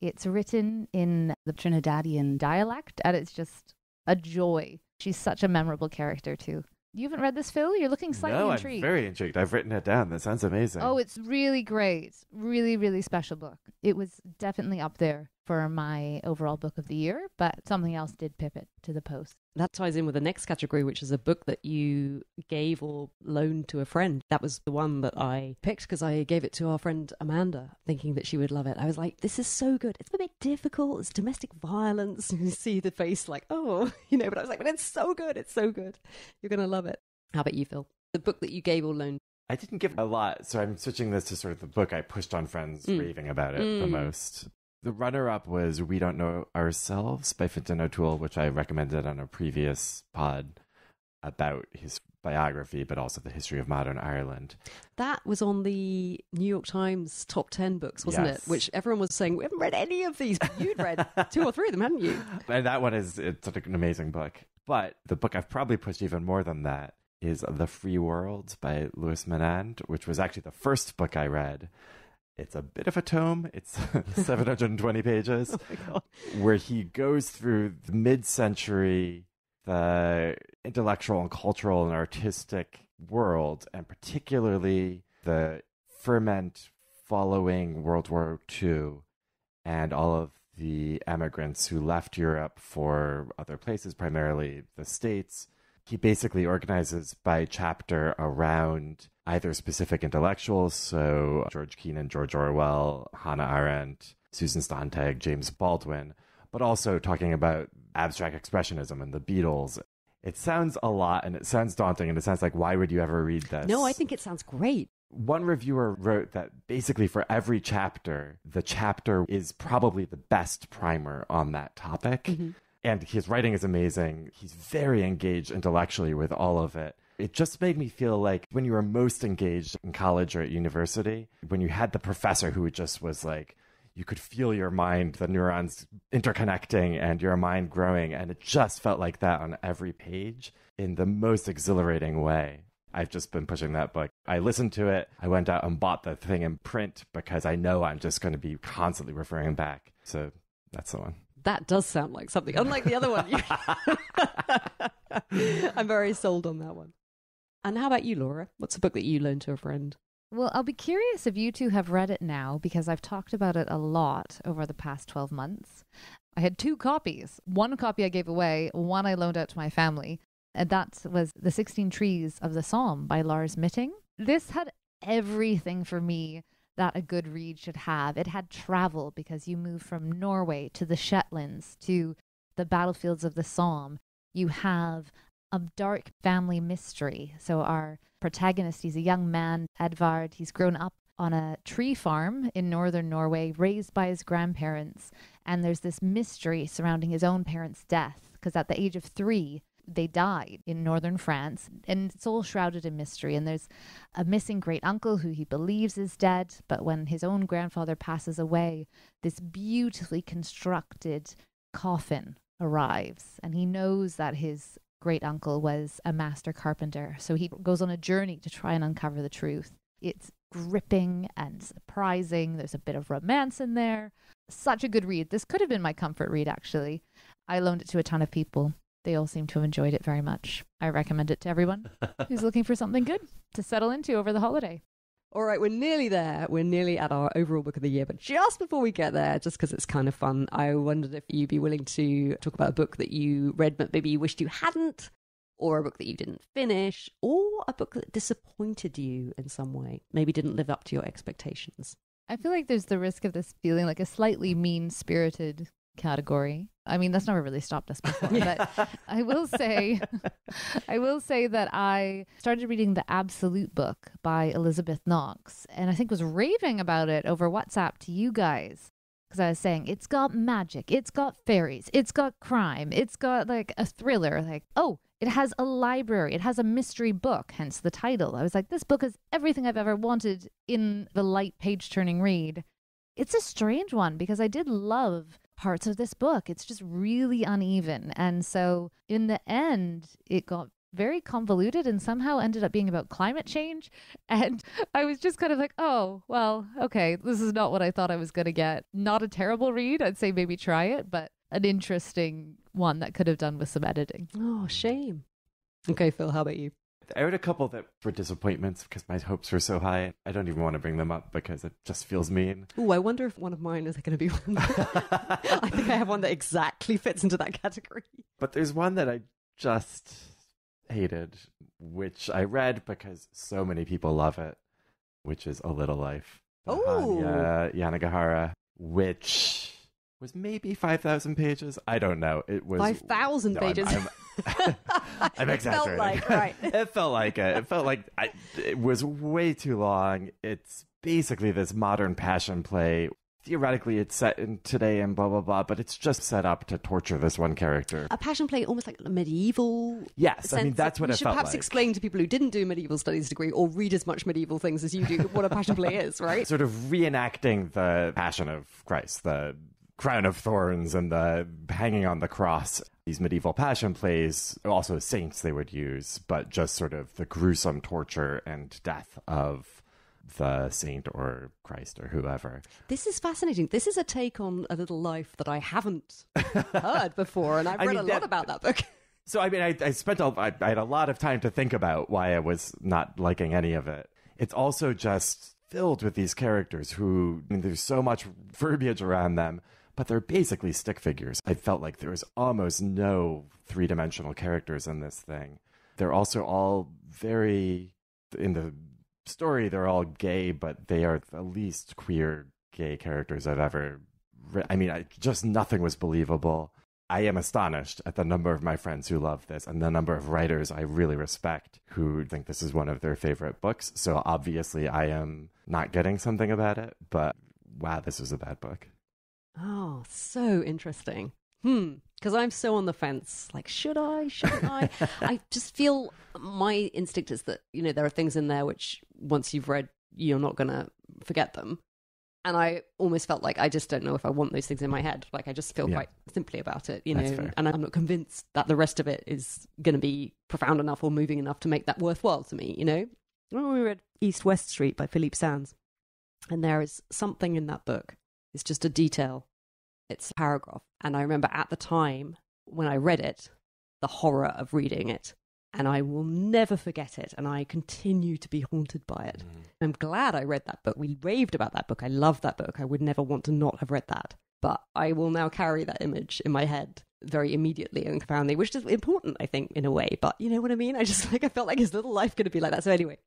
It's written in the Trinidadian dialect, and it's just a joy. She's such a memorable character, too. You haven't read this, Phil? You're looking slightly no, intrigued. I'm very intrigued. I've written it down. That sounds amazing. Oh, it's really great. Really, really special book. It was definitely up there for my overall book of the year, but something else did pip it to the post. That ties in with the next category, which is a book that you gave or loaned to a friend. That was the one that I picked because I gave it to our friend Amanda, thinking that she would love it. I was like, this is so good. It's a bit difficult. It's domestic violence. And you see the face like, oh, you know, but I was like, but it's so good. It's so good. You're going to love it. How about you, Phil? The book that you gave or loaned? I didn't give a lot, so I'm switching this to sort of the book I pushed on friends Mm. raving about it the Mm. most. The runner up was We Don't Know Ourselves by Fintan O'Toole, which I recommended on a previous pod about his biography, but also the history of modern Ireland. That was on the New York Times top 10 books, wasn't Yes. it? Which everyone was saying, we haven't read any of these. but You'd read two or three of them, hadn't you? And that one is it's such an amazing book. But the book I've probably pushed even more than that is The Free World by Louis Menand, which was actually the first book I read. It's a bit of a tome. It's 720 pages. Oh where he goes through the mid-century the intellectual and cultural and artistic world and particularly the ferment following world war ii and all of the emigrants who left europe for other places primarily the states he basically organizes by chapter around either specific intellectuals so george kennan george orwell hannah arendt Susan Sontag, James Baldwin, but also talking about abstract expressionism and the Beatles. It sounds a lot and it sounds daunting and it sounds like, why would you ever read this? No, I think it sounds great. One reviewer wrote that basically for every chapter, the chapter is probably the best primer on that topic. Mm-hmm. And his writing is amazing. He's very engaged intellectually with all of it. It just made me feel like when you were most engaged in college or at university, when you had the professor who just was like, you could feel your mind, the neurons interconnecting and your mind growing. And it just felt like that on every page in the most exhilarating way. I've just been pushing that book. I listened to it. I went out and bought the thing in print because I know I'm just going to be constantly referring back. So that's the one. That does sound like something, unlike the other one. I'm very sold on that one. And how about you, Laura? What's a book that you loaned to a friend? Well, I'll be curious if you two have read it now because I've talked about it a lot over the past 12 months. I had two copies. One copy I gave away, one I loaned out to my family. And that was The 16 Trees of the Somme by Lars Mytting. This had everything for me that a good read should have. It had travel because you move from Norway to the Shetlands to the battlefields of the Somme. You have a dark family mystery. So our protagonist, he's a young man, Edvard. He's grown up on a tree farm in northern Norway, raised by his grandparents. And there's this mystery surrounding his own parents' death because at the age of three, they died in northern France, and it's all shrouded in mystery. And there's a missing great uncle who he believes is dead, but when his own grandfather passes away, this beautifully constructed coffin arrives, and he knows that his great uncle was a master carpenter. So he goes on a journey to try and uncover the truth. It's gripping and surprising. There's a bit of romance in there. Such a good read. This could have been my comfort read, actually. I loaned it to a ton of people. They all seem to have enjoyed it very much. I recommend it to everyone who's looking for something good to settle into over the holiday. All right, we're nearly there. We're nearly at our overall book of the year. But just before we get there, just because it's kind of fun, I wondered if you'd be willing to talk about a book that you read but maybe you wished you hadn't, or a book that you didn't finish, or a book that disappointed you in some way, maybe didn't live up to your expectations. I feel like there's the risk of this feeling like a slightly mean spirited category. I mean, that's never really stopped us before, but I will say, I will say that I started reading the Absolute book by Elizabeth Knox, and I think was raving about it over WhatsApp to you guys because I was saying it's got magic, it's got fairies, it's got crime, it's got like a thriller. Like, oh, it has a library, it has a mystery book, hence the title. I was like, this book is everything I've ever wanted in the light page turning read. It's a strange one because I did love parts of this book. It's just really uneven. And so in the end, it got very convoluted and somehow ended up being about climate change. And I was just kind of like, oh, well, okay, this is not what I thought I was going to get. Not a terrible read. I'd say maybe try it, but an interesting one that could have done with some editing. Oh, shame. Okay, Phil, how about you? I read a couple that were disappointments because my hopes were so high. I don't even want to bring them up because it just feels mean. Oh, I wonder if one of mine is going to be one. I think I have one that exactly fits into that category. But there's one that I just hated, which I read because so many people love it, which is A Little Life. Oh, Hanya Yanagihara, which was maybe 5,000 pages. I don't know. It was 5,000 no, pages. I'm, I'm, I'm It felt exaggerating. like, right. it felt like it. It felt like I, it was way too long. It's basically this modern passion play. Theoretically, it's set in today and blah blah blah, but it's just set up to torture this one character. a passion play almost like a medieval Yes, I mean that's what it should felt perhaps like. explain to people who didn't do a medieval studies degree or read as much medieval things as you do what a passion play is, right? sort of reenacting the Passion of Christ, the crown of thorns and the hanging on the cross. These medieval passion plays, also saints they would use, but just sort of the gruesome torture and death of the saint or Christ or whoever. This is fascinating. This is a take on a little life that I haven't heard before, and I've I read mean, a lot that- about that book. So I mean, I, I spent a, I, I had a lot of time to think about why I was not liking any of it. It's also just filled with these characters who I mean, there's so much verbiage around them, but they're basically stick figures. I felt like there was almost no three dimensional characters in this thing. They're also all very in the story. They're all gay, but they are the least queer gay characters I've ever. Re- I mean, I, just nothing was believable. I am astonished at the number of my friends who love this and the number of writers I really respect who think this is one of their favorite books. So obviously, I am not getting something about it, but wow, this was a bad book. Oh, so interesting. Hmm. Because I'm so on the fence. Like, should I? Shouldn't I? I just feel my instinct is that, you know, there are things in there which once you've read, you're not going to forget them. And I almost felt like I just don't know if I want those things in my head. Like, I just feel Yeah. quite simply about it, you That's know. fair. And I'm not convinced that the rest of it is going to be profound enough or moving enough to make that worthwhile to me, you know? When we read East West Street by Philippe Sands, and there is something in that book. It's just a detail it's a paragraph. And I remember at the time when I read it, the horror of reading it. And I will never forget it. And I continue to be haunted by it. Mm. I'm glad I read that book. We raved about that book. I love that book. I would never want to not have read that. But I will now carry that image in my head very immediately and profoundly, which is important, I think, in a way. But you know what I mean? I just like, I felt like his little life could be like that. So anyway,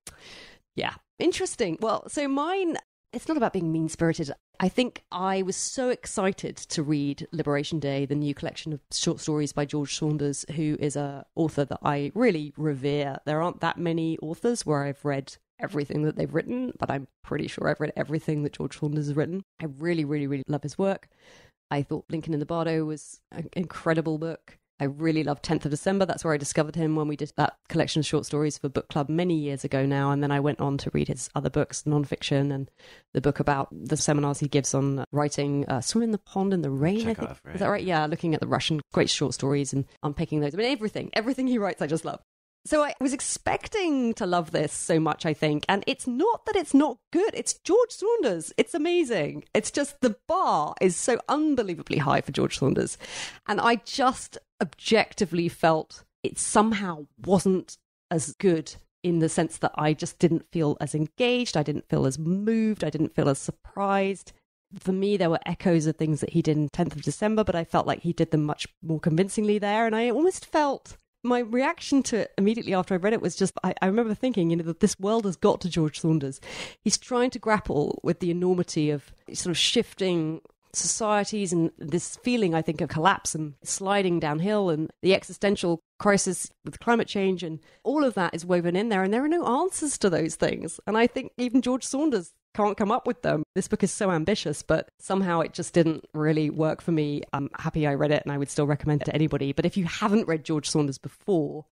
yeah, interesting. Well, so mine, it's not about being mean spirited. I think I was so excited to read Liberation Day, the new collection of short stories by George Saunders, who is a author that I really revere. There aren't that many authors where I've read everything that they've written, but I'm pretty sure I've read everything that George Saunders has written. I really, really, really love his work. I thought Lincoln in the Bardo was an incredible book. I really love 10th of December. That's where I discovered him when we did that collection of short stories for book club many years ago now. And then I went on to read his other books, nonfiction, and the book about the seminars he gives on writing uh, Swim in the Pond in the Rain, I think. Chekhov, right? Is that right? Yeah, looking at the Russian great short stories and unpicking those. I mean, everything, everything he writes, I just love. So I was expecting to love this so much, I think. And it's not that it's not good. It's George Saunders. It's amazing. It's just the bar is so unbelievably high for George Saunders. And I just objectively felt it somehow wasn't as good in the sense that I just didn't feel as engaged. I didn't feel as moved. I didn't feel as surprised. For me, there were echoes of things that he did in 10th of December, but I felt like he did them much more convincingly there. And I almost felt my reaction to it immediately after I read it was just I, I, remember thinking, you know, that this world has got to George Saunders. He's trying to grapple with the enormity of sort of shifting societies and this feeling, I think, of collapse and sliding downhill and the existential crisis with climate change and all of that is woven in there. And there are no answers to those things. And I think even George Saunders can't come up with them. This book is so ambitious, but somehow it just didn't really work for me. I'm happy I read it and I would still recommend it to anybody. But if you haven't read George Saunders before,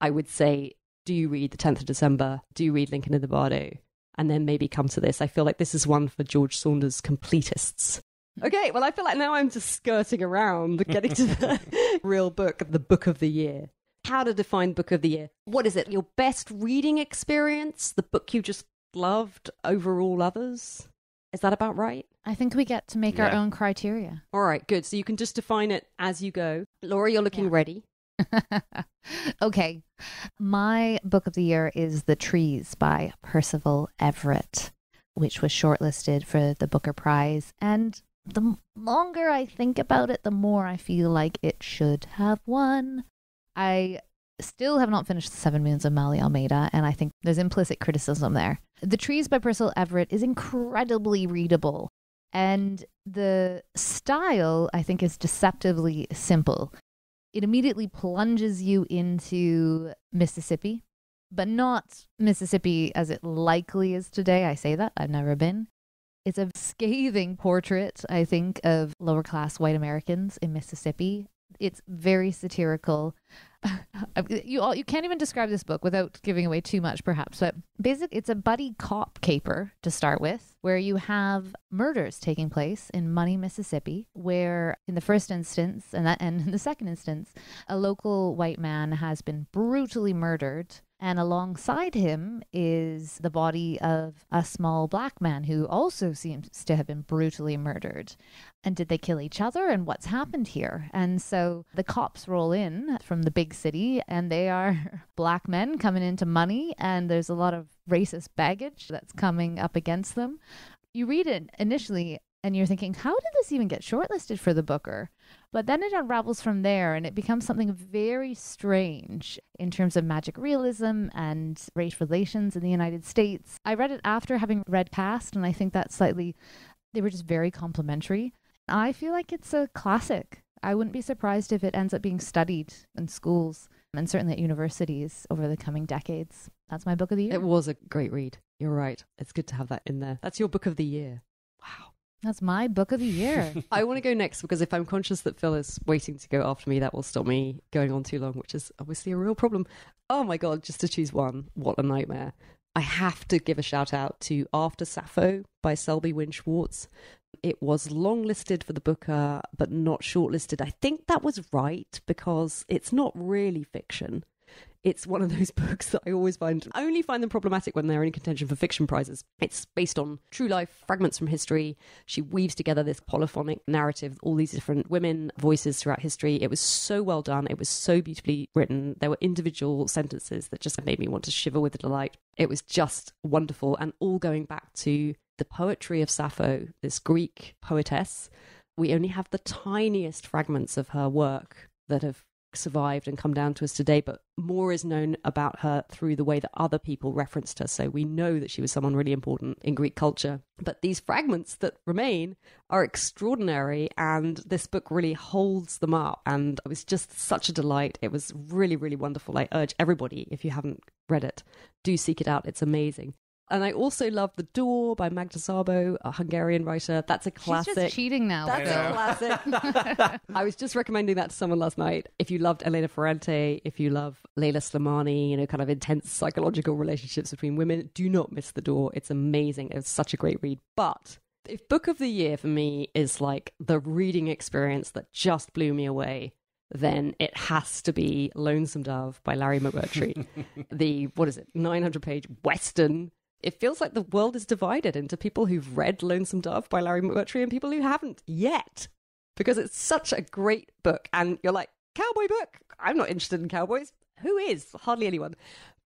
I would say, do you read The 10th of December? Do you read Lincoln in the Bardo? And then maybe come to this. I feel like this is one for George Saunders completists. Hmm. Okay, well, I feel like now I'm just skirting around getting to the real book, the book of the year. How to define book of the year. What is it? Your best reading experience? The book you just loved over all others? Is that about right? I think we get to make our own criteria. All right, good. So you can just define it as you go. Laura, you're looking Yeah. ready. okay. My book of the year is The Trees by Percival Everett, which was shortlisted for the Booker Prize. And the longer I think about it, the more I feel like it should have won. I still have not finished The Seven Moons of Maali Almeida, and I think there's implicit criticism there. The Trees by Percival Everett is incredibly readable. And the style, I think, is deceptively simple it immediately plunges you into Mississippi, but not Mississippi as it likely is today. I say that, I've never been. It's a scathing portrait, I think, of lower class white Americans in Mississippi. It's very satirical. you all, you can't even describe this book without giving away too much, perhaps. But basically, it's a buddy cop caper to start with, where you have murders taking place in Money, Mississippi, where in the first instance and that and in the second instance, a local white man has been brutally murdered. And alongside him is the body of a small black man who also seems to have been brutally murdered. And did they kill each other? And what's happened here? And so the cops roll in from the big city, and they are black men coming into money, and there's a lot of racist baggage that's coming up against them. You read it initially, and you're thinking, how did this even get shortlisted for the Booker? But then it unravels from there, and it becomes something very strange in terms of magic realism and race relations in the United States. I read it after having read Caste, and I think that slightly, they were just very complementary. I feel like it's a classic. I wouldn't be surprised if it ends up being studied in schools and certainly at universities over the coming decades. That's my book of the year. It was a great read. You're right. It's good to have that in there. That's your book of the year. Wow. That's my book of the year. I want to go next because if I'm conscious that Phil is waiting to go after me, that will stop me going on too long, which is obviously a real problem. Oh my God, just to choose one. What a nightmare. I have to give a shout out to After Sappho by Selby Wynne Schwartz. It was longlisted for the Booker, but not shortlisted. I think that was right because it's not really fiction. It's one of those books that I always find, I only find them problematic when they're in contention for fiction prizes. It's based on true life fragments from history. She weaves together this polyphonic narrative, all these different women voices throughout history. It was so well done. It was so beautifully written. There were individual sentences that just made me want to shiver with delight. It was just wonderful. And all going back to the poetry of Sappho, this Greek poetess. We only have the tiniest fragments of her work that have survived and come down to us today, but more is known about her through the way that other people referenced her. So we know that she was someone really important in Greek culture. But these fragments that remain are extraordinary, and this book really holds them up. And it was just such a delight. It was really, really wonderful. I urge everybody, if you haven't read it, do seek it out. It's amazing. And I also love The Door by Magda Szabo, a Hungarian writer. That's a classic. She's just cheating now. That's a classic. I was just recommending that to someone last night. If you loved Elena Ferrante, if you love Leila Slimani, you know, kind of intense psychological relationships between women, do not miss The Door. It's amazing. It's such a great read. But if book of the year for me is like the reading experience that just blew me away, then it has to be Lonesome Dove by Larry McMurtry. the, what is it, 900 page Western. It feels like the world is divided into people who've read Lonesome Dove by Larry McMurtry and people who haven't yet because it's such a great book. And you're like, cowboy book? I'm not interested in cowboys. Who is? Hardly anyone.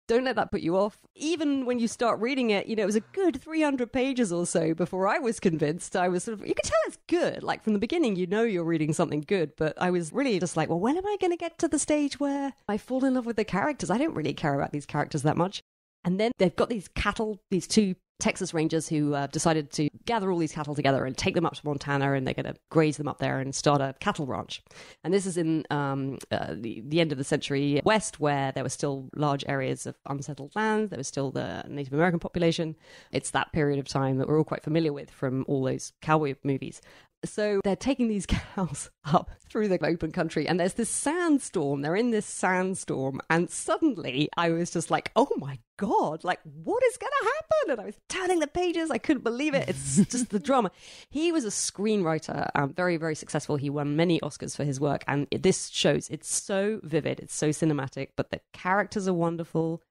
Don't let that put you off. Even when you start reading it, you know, it was a good 300 pages or so before I was convinced. I was sort of, you can tell it's good. Like from the beginning, you know you're reading something good, but I was really just like, well, when am I going to get to the stage where I fall in love with the characters? I don't really care about these characters that much. And then they've got these cattle, these two Texas Rangers who uh, decided to gather all these cattle together and take them up to Montana, and they're going to graze them up there and start a cattle ranch. And this is in um, uh, the, the end of the century west, where there were still large areas of unsettled land. There was still the Native American population. It's that period of time that we're all quite familiar with from all those cowboy movies. So they're taking these cows up through the open country, and there's this sandstorm. They're in this sandstorm, and suddenly I was just like, "Oh my god! Like, what is going to happen?" And I was turning the pages. I couldn't believe it. It's just the drama. He was a screenwriter, um, very very successful. He won many Oscars for his work, and it- this shows it's so vivid, it's so cinematic, but the characters are wonderful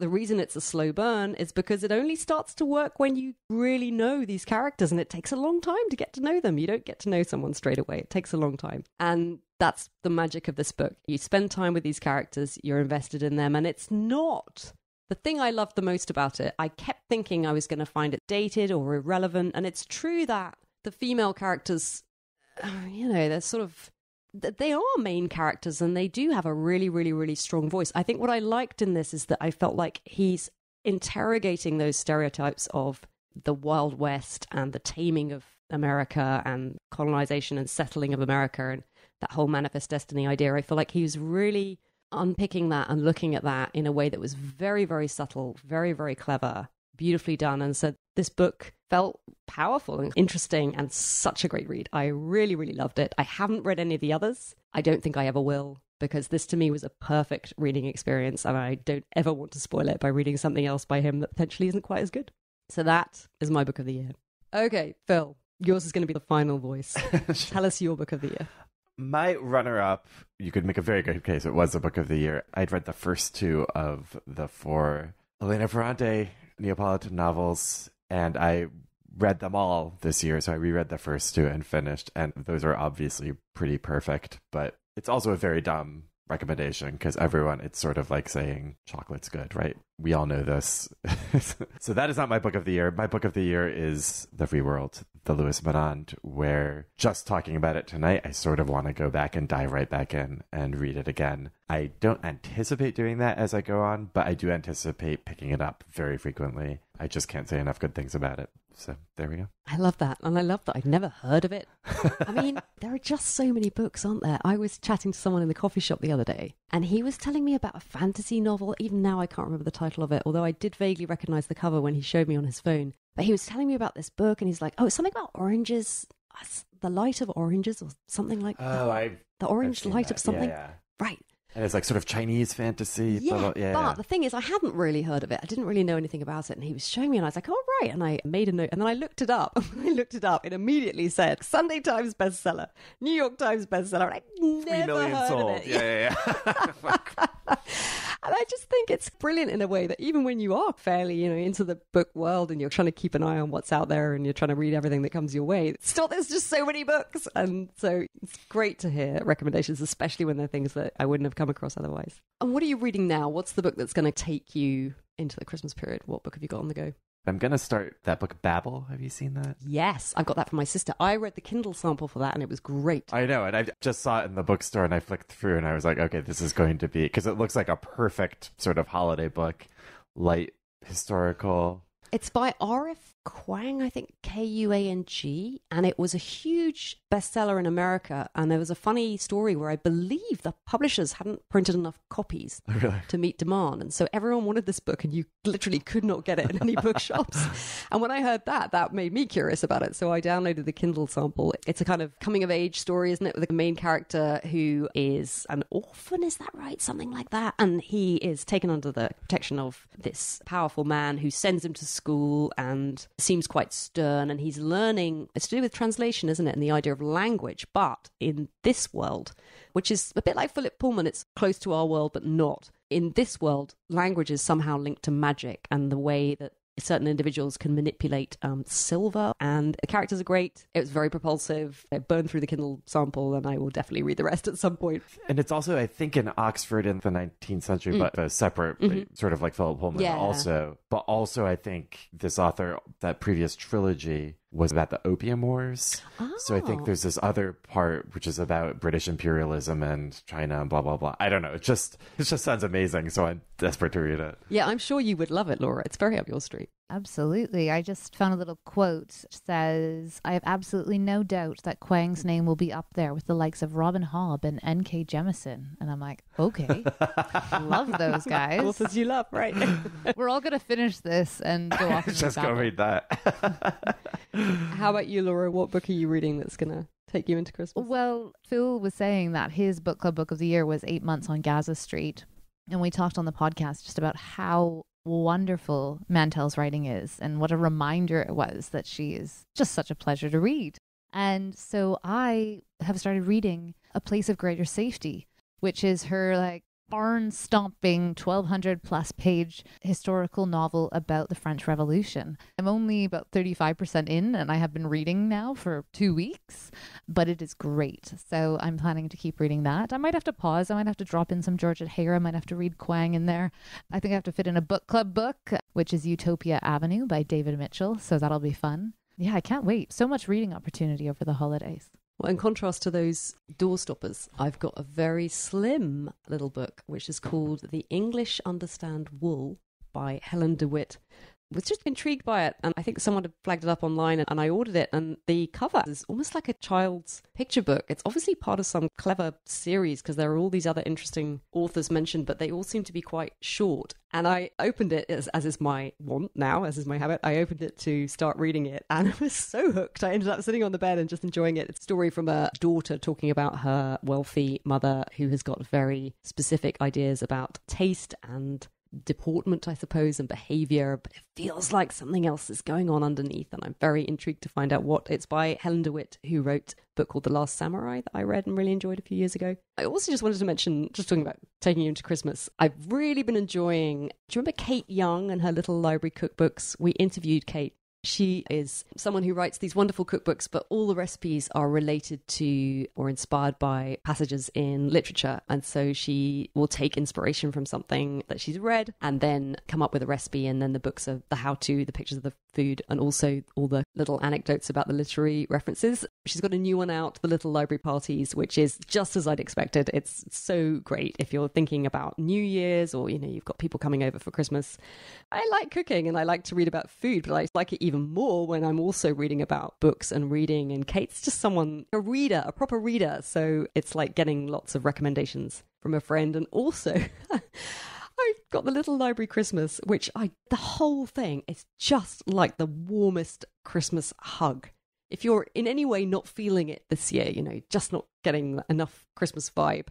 the reason it's a slow burn is because it only starts to work when you really know these characters and it takes a long time to get to know them. You don't get to know someone straight away. It takes a long time. And that's the magic of this book. You spend time with these characters, you're invested in them, and it's not the thing I loved the most about it. I kept thinking I was going to find it dated or irrelevant, and it's true that the female characters, you know, they're sort of they are main characters and they do have a really, really, really strong voice. I think what I liked in this is that I felt like he's interrogating those stereotypes of the Wild West and the taming of America and colonization and settling of America and that whole manifest destiny idea. I feel like he was really unpicking that and looking at that in a way that was very, very subtle, very, very clever, beautifully done. And so this book felt powerful and interesting and such a great read. I really, really loved it. I haven't read any of the others. I don't think I ever will because this to me was a perfect reading experience and I don't ever want to spoil it by reading something else by him that potentially isn't quite as good. So that is my book of the year. Okay, Phil, yours is going to be the final voice. Tell us your book of the year. My runner up, you could make a very good case. It was a book of the year. I'd read the first two of the four Elena Ferrante Neapolitan novels, and I read them all this year. So I reread the first two and finished, and those are obviously pretty perfect. But it's also a very dumb recommendation because everyone, it's sort of like saying chocolate's good, right? We all know this. so that is not my book of the year. My book of the year is The Free World, the Louis Menand, where just talking about it tonight, I sort of want to go back and dive right back in and read it again. I don't anticipate doing that as I go on, but I do anticipate picking it up very frequently. I just can't say enough good things about it. So there we go. I love that. And I love that I'd never heard of it. I mean, there are just so many books, aren't there? I was chatting to someone in the coffee shop the other day, and he was telling me about a fantasy novel. Even now, I can't remember the title of it, although I did vaguely recognize the cover when he showed me on his phone. But he was telling me about this book, and he's like, oh, it's something about oranges, uh, the light of oranges, or something like that. Oh, I The orange light of something. Yeah, Right. And it's like sort of Chinese fantasy. Yeah, blah, blah, yeah. but the thing is, I hadn't really heard of it. I didn't really know anything about it, and he was showing me, and I was like, "Oh right," and I made a note, and then I looked it up. I looked it up. It immediately said Sunday Times bestseller, New York Times bestseller. And I never Three million heard sold. of it. Yeah, yeah, yeah. and I just think it's brilliant in a way that even when you are fairly, you know, into the book world and you're trying to keep an eye on what's out there and you're trying to read everything that comes your way, still there's just so many books, and so it's great to hear recommendations, especially when they're things that I wouldn't have come across otherwise. And what are you reading now? What's the book that's going to take you into the Christmas period? What book have you got on the go? I'm gonna start that book Babel. Have you seen that? Yes, I got that from my sister. I read the Kindle sample for that, and it was great. I know, and I just saw it in the bookstore, and I flicked through, and I was like, okay, this is going to be because it looks like a perfect sort of holiday book, light historical. It's by R.F. Kuang, I think K U A N G, and it was a huge bestseller in America. And there was a funny story where I believe the publishers hadn't printed enough copies oh, Really? to meet demand. And so everyone wanted this book, and you literally could not get it in any bookshops. And when I heard that, that made me curious about it. So I downloaded the Kindle sample. It's a kind of coming of age story, isn't it? With a main character who is an orphan, is that right? Something like that. And he is taken under the protection of this powerful man who sends him to school and seems quite stern. And he's learning, it's to do with translation, isn't it? And the idea of language. But in this world, which is a bit like Philip Pullman, it's close to our world, but not. In this world, language is somehow linked to magic and the way that certain individuals can manipulate um, silver. And the characters are great. It was very propulsive. I burned through the Kindle sample, and I will definitely read the rest at some point. And it's also, I think, in Oxford in the 19th century, but uh, separate, Mhm. sort of like Philip Pullman. Yeah. Also, but also, I think this author, that previous trilogy was about the Opium Wars. So I think Oh. there's this other part which is about British imperialism and China and blah blah blah. I don't know. It just it just sounds amazing. So I'm desperate to read it. Yeah, I'm sure you would love it, Laura. It's very up your street. Absolutely. I just found a little quote It says, I have absolutely no doubt that Kuang's name will be up there with the likes of Robin Hobb and N.K. Jemisin. And I'm like, okay, love those guys. Authors you love, right? We're all going to finish this and go off and just go babble. read that. How about you, Laura? What book are you reading that's going to take you into Christmas? Well, Phil was saying that his book club book of the year was Eight Months on Ghazzah Street. And we talked on the podcast just about how wonderful Mantel's writing is and what a reminder it was that she is just such a pleasure to read. And so I have started reading A Place of Greater Safety, which is her like barn stomping 1200 plus page historical novel about the French Revolution. I'm only about 35% in and I have been reading now for 2 weeks but it is great. So I'm planning to keep reading that. I might have to pause. I might have to drop in some Georgette Heyer. I might have to read Kuang in there. I think I have to fit in a book club book, which is Utopia Avenue by David Mitchell. So that'll be fun. Yeah, I can't wait. So much reading opportunity over the holidays. Well, in contrast to those doorstoppers, I've got a very slim little book which is called The English Understand Wool by Helen DeWitt. Was just intrigued by it, and I think someone had flagged it up online, and I ordered it. And the cover is almost like a child's picture book. It's obviously part of some clever series because there are all these other interesting authors mentioned, but they all seem to be quite short. And I opened it as, as is my want now, as is my habit. I opened it to start reading it, and I was so hooked. I ended up sitting on the bed and just enjoying it. It's a story from a daughter talking about her wealthy mother who has got very specific ideas about taste and deportment, I suppose, and behavior, but it feels like something else is going on underneath. And I'm very intrigued to find out what. It's by Helen DeWitt, who wrote a book called The Last Samurai that I read and really enjoyed a few years ago. I also just wanted to mention, just talking about taking you into Christmas, I've really been enjoying. Do you remember Kate Young and her little library cookbooks? We interviewed Kate she is someone who writes these wonderful cookbooks, but all the recipes are related to or inspired by passages in literature. And so she will take inspiration from something that she's read and then come up with a recipe. And then the books are the how to, the pictures of the food, and also all the little anecdotes about the literary references. She's got a new one out, The Little Library Parties, which is just as I'd expected. It's so great if you're thinking about New Year's or, you know, you've got people coming over for Christmas. I like cooking and I like to read about food, but I like it even more when I'm also reading about books and reading. And Kate's just someone, a reader, a proper reader. So it's like getting lots of recommendations from a friend. And also, I got the little library Christmas, which I, the whole thing is just like the warmest Christmas hug. If you're in any way not feeling it this year, you know, just not getting enough Christmas vibe,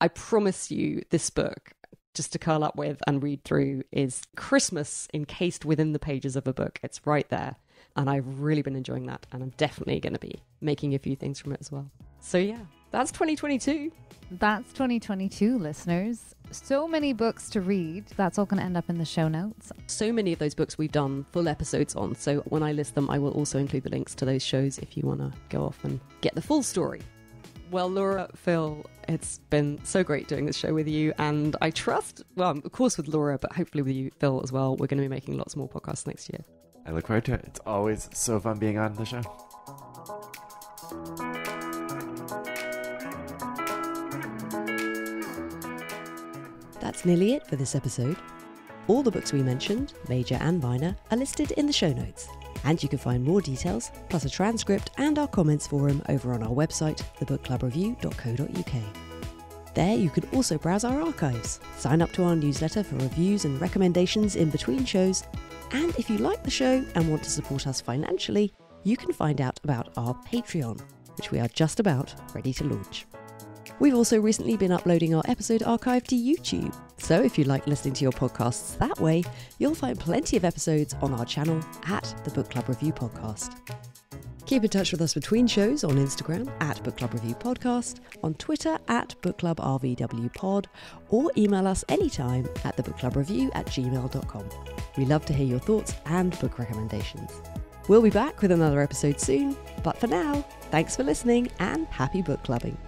I promise you this book just to curl up with and read through is Christmas encased within the pages of a book. It's right there. And I've really been enjoying that. And I'm definitely going to be making a few things from it as well. So, yeah, that's 2022. That's 2022, listeners. So many books to read. That's all going to end up in the show notes. So many of those books we've done full episodes on. So, when I list them, I will also include the links to those shows if you want to go off and get the full story. Well, Laura, Phil, it's been so great doing this show with you. And I trust, well, of course with Laura, but hopefully with you, Phil, as well. We're going to be making lots more podcasts next year. I look forward to it. It's always so fun being on the show. That's nearly it for this episode. All the books we mentioned, major and minor, are listed in the show notes. And you can find more details, plus a transcript and our comments forum over on our website, thebookclubreview.co.uk. There you can also browse our archives, sign up to our newsletter for reviews and recommendations in between shows, and if you like the show and want to support us financially, you can find out about our Patreon, which we are just about ready to launch. We've also recently been uploading our episode archive to YouTube, so if you like listening to your podcasts that way, you'll find plenty of episodes on our channel at the Book Club Review Podcast. Keep in touch with us between shows on Instagram at Book Club Review Podcast, on Twitter at Book Club RVW Pod, or email us anytime at thebookclubreview at gmail.com. We love to hear your thoughts and book recommendations. We'll be back with another episode soon, but for now, thanks for listening and happy book clubbing.